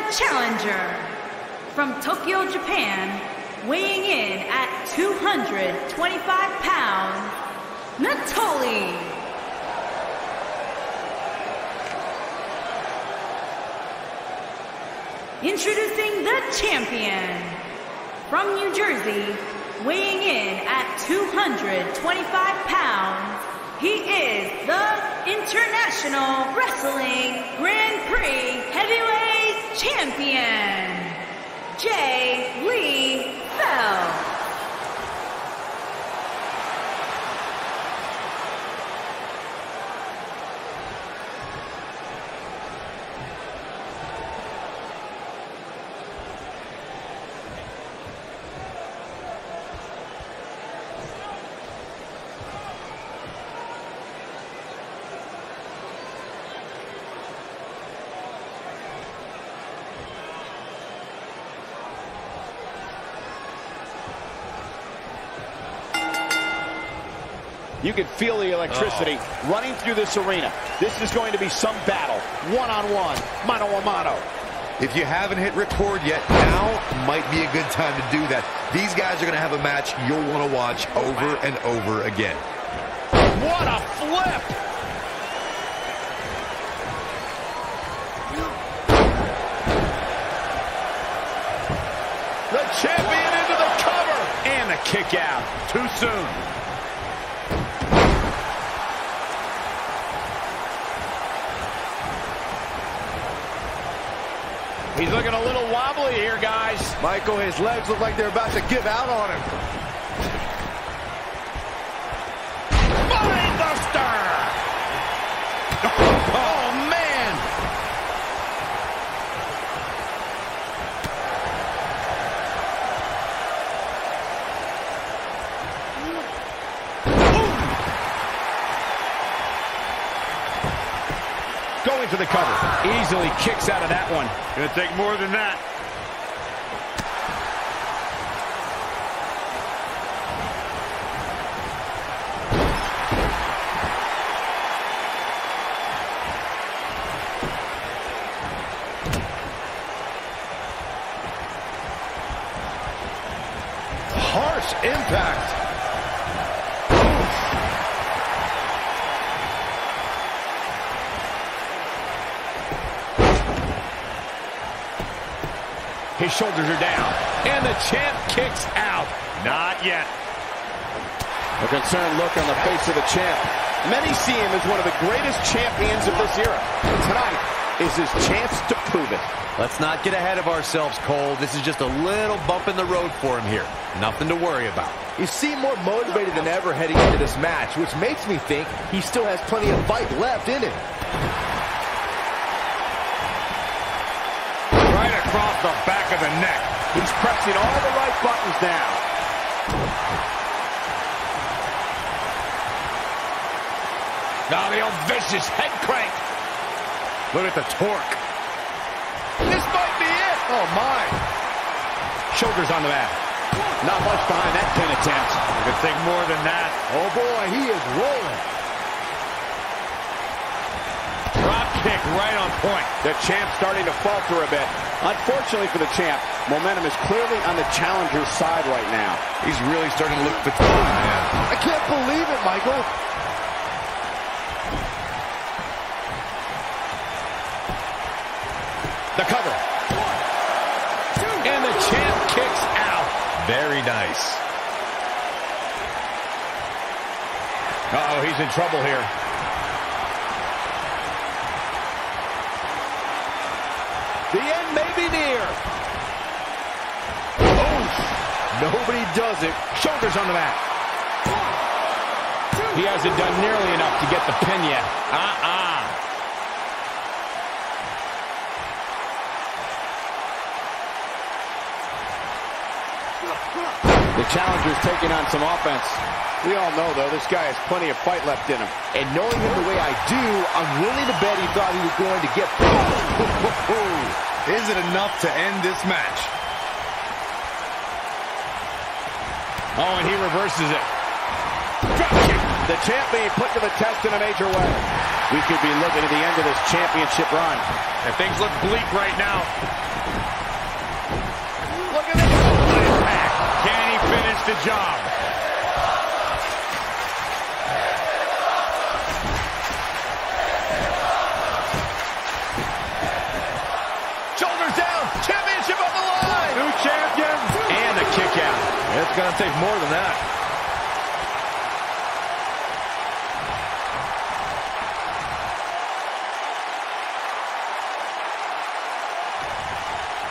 challenger from Tokyo, Japan, weighing in at 225 pounds, Natoli. Introducing the champion from New Jersey, weighing in at 225 pounds, he is the International Wrestling Grand Prix Heavyweight Champion, Jay Lee Bell. You can feel the electricity Oh. running through this arena. This is going to be some battle. One-on-one, mano-a-mano. If you haven't hit record yet, now might be a good time to do that. These guys are going to have a match you'll want to watch over and over again. What a flip! The champion into the cover. And the kick out. Too soon. He's looking a little wobbly here, guys. Michael, his legs look like they're about to give out on him. Buster! Oh, man! To the cover. Easily kicks out of that one. Gonna take more than that. Harsh impact. His shoulders are down. And the champ kicks out. Not yet. A concerned look on the face of the champ. Many see him as one of the greatest champions of this era. Tonight is his chance to prove it. Let's not get ahead of ourselves, Cole. This is just a little bump in the road for him here. Nothing to worry about. He seemed more motivated than ever heading into this match, which makes me think he still has plenty of fight left in him. Across the back of the neck. He's pressing all the right buttons now. Now the old vicious head crank. Look at the torque. This might be it. Oh, my. Shoulders on the mat. Not much behind that pin attempt. It could take more than that. Oh, boy, he is rolling. Drop kick right on point. The champ starting to falter a bit. Unfortunately for the champ, momentum is clearly on the challenger's side right now. He's really starting to look fatigued, man. I can't believe it, Michael. The cover. And the champ kicks out. Very nice. Uh-oh, he's in trouble here. The end may be near. Nobody does it. Shoulders on the mat. He hasn't done nearly enough to get the pin yet. Uh-uh. The challenger's taking on some offense. We all know, though, this guy has plenty of fight left in him. And knowing him the way I do, I'm willing to bet he thought he was going to get... Is it enough to end this match? Oh, and he reverses it. The champ being put to the test in a major way. We could be looking at the end of this championship run. And things look bleak right now. Look at this. Can he finish the job? It's going to take more than that.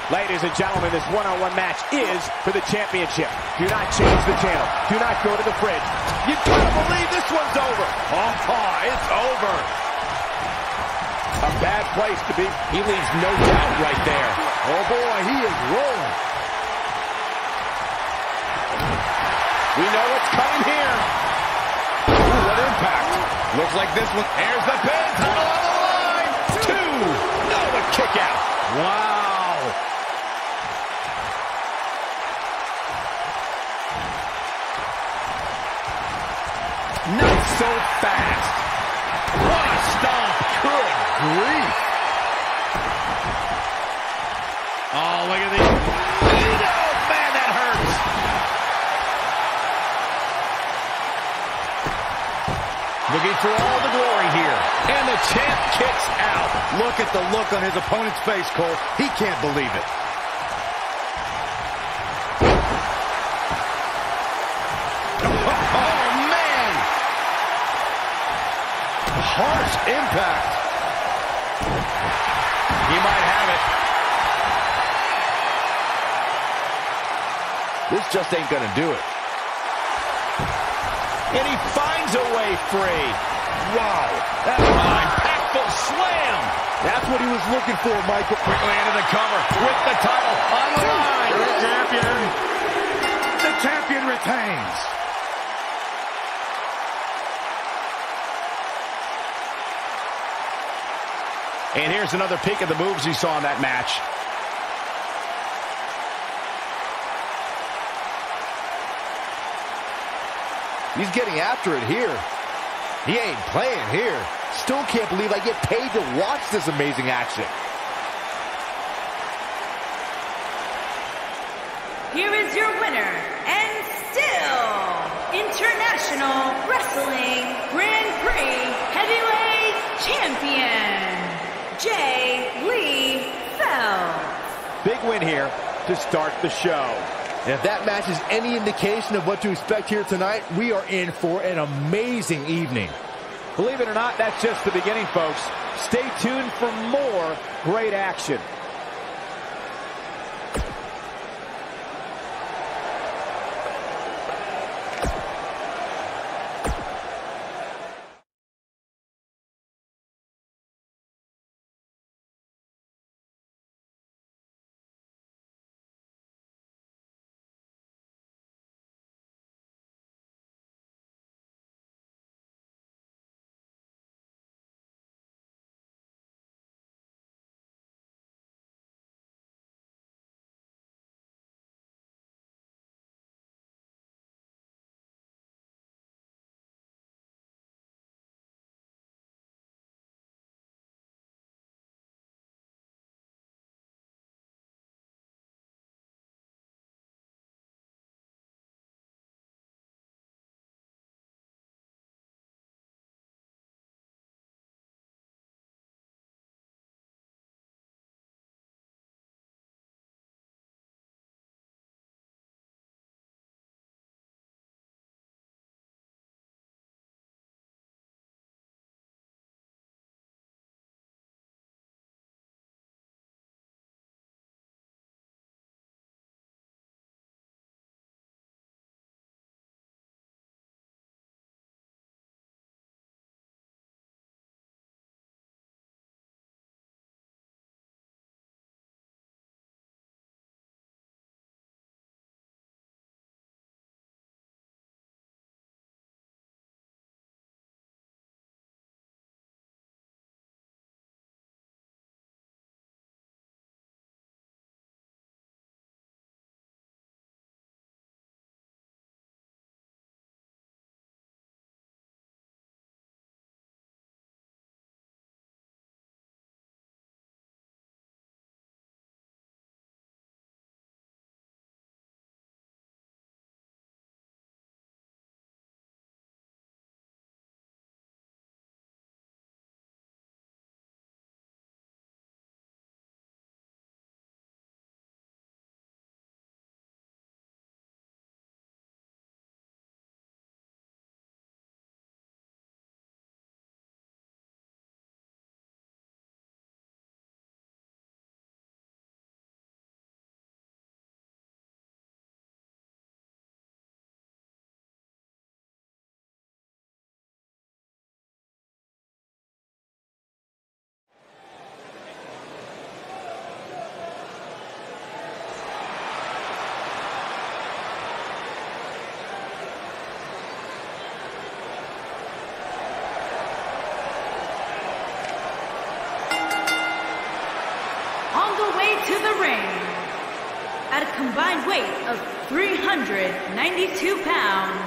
Ladies and gentlemen, this one-on-one match is for the championship. Do not change the channel. Do not go to the fridge. You gotta believe this one's over. Oh, it's over. A bad place to be. He leaves no doubt right there. Oh, boy, he is rolling. We know what's coming here. Ooh, what impact. Looks like this one. Here's the pin. Title on oh, the line. Two. No, a kick out. Wow. Not so fast. What a stomp. Good grief. Oh, look at these. For all the glory here. And the champ kicks out. Look at the look on his opponent's face, Cole. He can't believe it. Oh, man. Harsh impact. He might have it. This just ain't gonna do it. And he finds a way free. Wow. That's an impactful slam. That's what he was looking for, Michael. Quickly into the cover with the title on the line. The champion. The champion retains. And here's another peek at the moves he saw in that match. He's getting after it here. He ain't playing here. Still can't believe I get paid to watch this amazing action. Here is your winner and still International Wrestling Grand Prix Heavyweight Champion, Jay Lee Phelps. Big win here to start the show. If that match is any indication of what to expect here tonight, we are in for an amazing evening. Believe it or not, that's just the beginning, folks. Stay tuned for more great action. Weight of 392 pounds,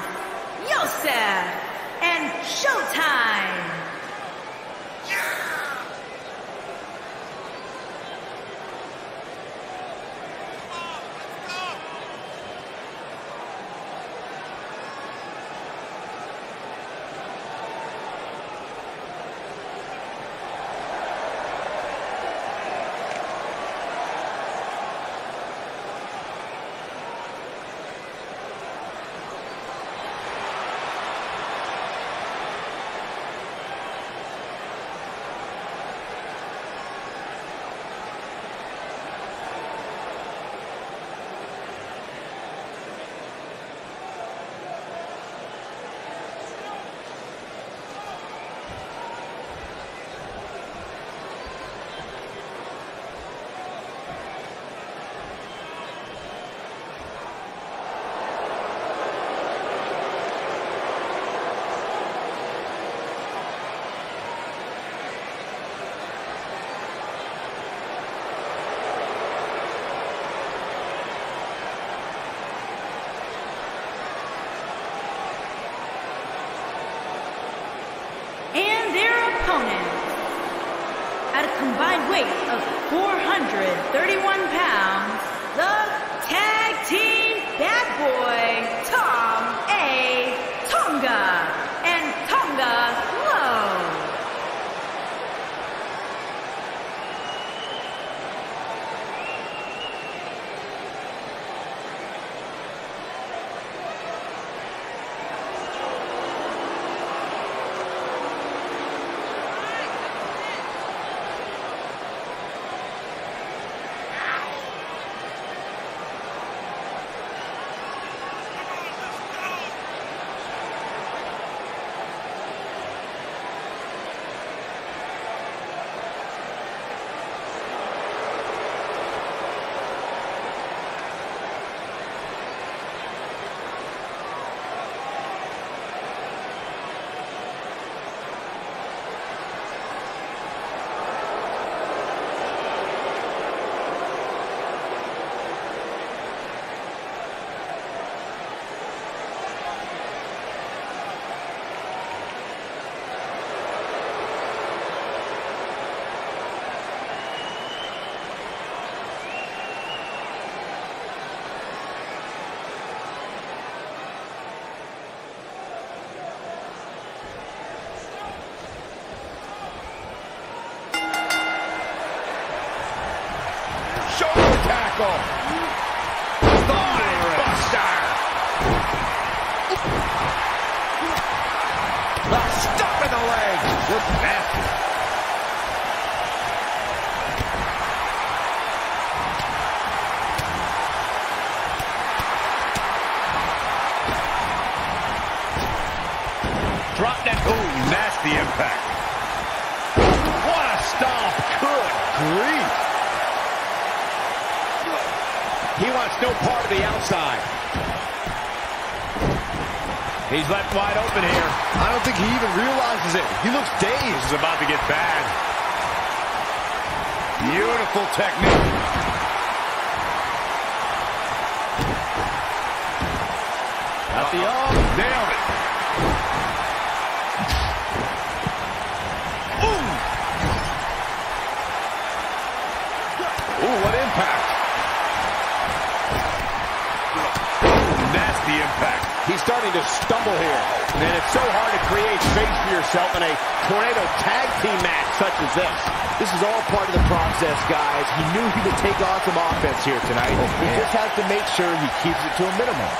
starting to stumble here. And it's so hard to create space for yourself in a tornado tag team match such as this. This is all part of the process, guys. He knew he would take on some offense here tonight. Oh, he just has to make sure he keeps it to a minimum.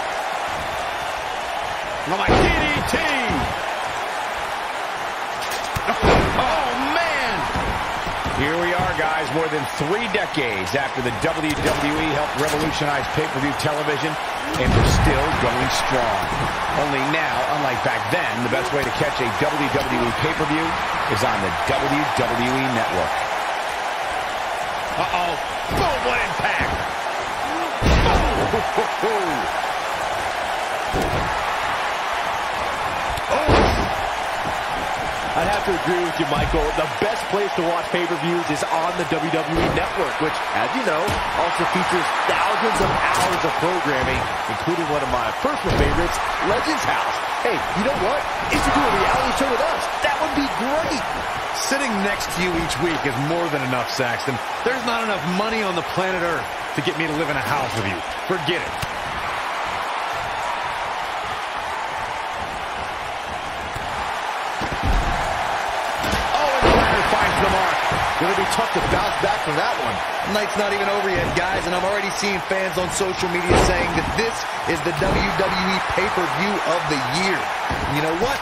Oh, my DDT. Oh, man. Here we are, guys, more than three decades after the WWE helped revolutionize pay-per-view television, and we're still going strong. Only now, unlike back then, the best way to catch a WWE pay-per-view is on the WWE Network. Uh-oh. Boom, what impact. I'd have to agree with you, Michael. The best place to watch pay-per-views is on the WWE Network, which, as you know, also features thousands of hours of programming, including one of my personal favorites, Legends House. Hey, you know what? If you do a reality show with us, that would be great. Sitting next to you each week is more than enough, Saxton. There's not enough money on the planet Earth to get me to live in a house with you. Forget it. Gonna be tough to bounce back from that one. Night's not even over yet, guys, and I'm already seeing fans on social media saying that this is the WWE pay-per-view of the year. You know what?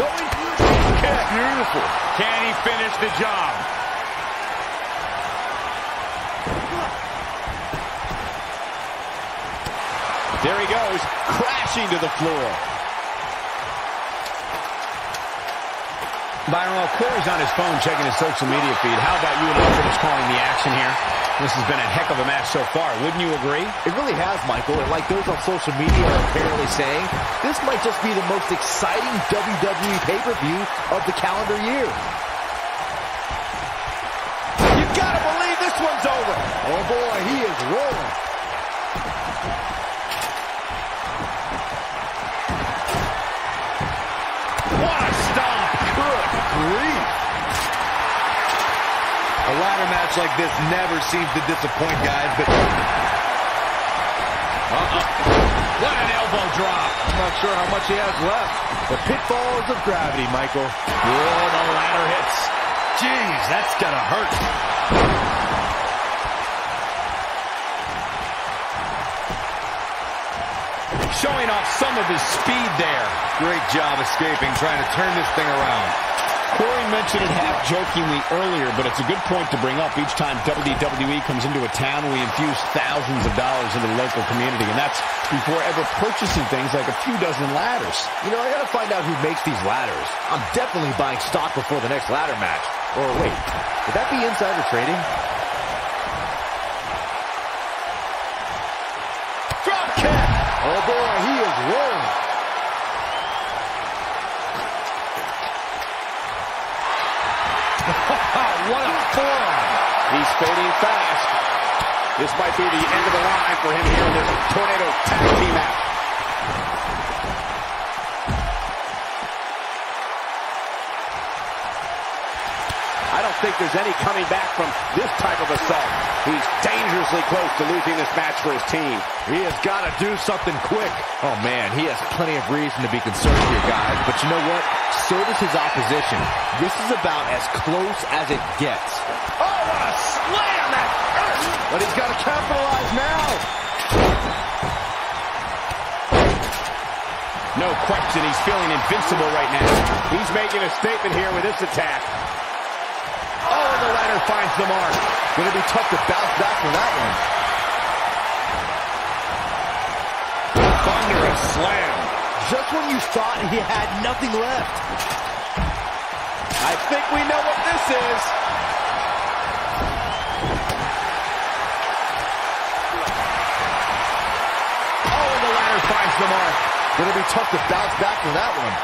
Going Kick. Beautiful. Can he finish the job? There he goes, crashing to the floor. Byron, while Corey's on his phone checking his social media feed, how about you and Ultimates calling the action here? This has been a heck of a match so far. Wouldn't you agree? It really has, Michael. And like those on social media are apparently saying, this might just be the most exciting WWE pay-per-view of the calendar year. You've gotta believe this one's over. Oh boy, he is rolling. Ladder match like this never seems to disappoint, guys, but Uh-oh. What an elbow drop. I'm not sure how much he has left. The pitfalls of gravity, Michael. Oh, the ladder hits. Jeez, that's gonna hurt. Showing off some of his speed there. Great job escaping, trying to turn this thing around. Corey mentioned it half jokingly earlier, but it's a good point to bring up each time WWE comes into a town we infuse thousands of dollars into the local community, and that's before ever purchasing things like a few dozen ladders. You know, I gotta find out who makes these ladders. I'm definitely buying stock before the next ladder match. Or wait, would that be insider trading? He's fading fast. This might be the end of the line for him here in this Tornado Tag Team match. I don't think there's any coming back from this type of assault. He's dangerously close to losing this match for his team. He has got to do something quick. Oh, man, he has plenty of reason to be concerned here, guys. But you know what? So does his opposition. This is about as close as it gets. What a slam that hurt! But he's got to capitalize now. No question, he's feeling invincible right now. He's making a statement here with this attack. Oh, and the ladder finds the mark. Going to be tough to bounce back from that one. Thunderous slam. Just when you thought he had nothing left. I think we know what this is. Finds the mark. To be tough to bounce back from that one.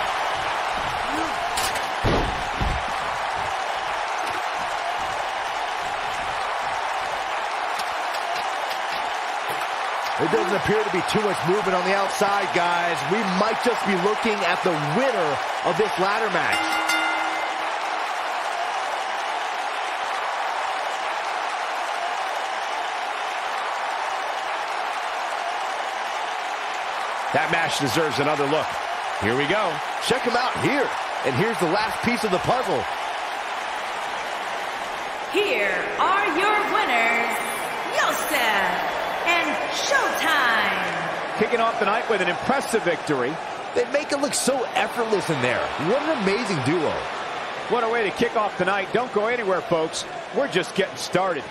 It doesn't appear to be too much movement on the outside, guys. We might just be looking at the winner of this ladder match. That match deserves another look. Here we go. Check him out here. And here's the last piece of the puzzle. Here are your winners, Yosef and Showtime. Kicking off the night with an impressive victory. They make it look so effortless in there. What an amazing duo. What a way to kick off the night. Don't go anywhere, folks. We're just getting started.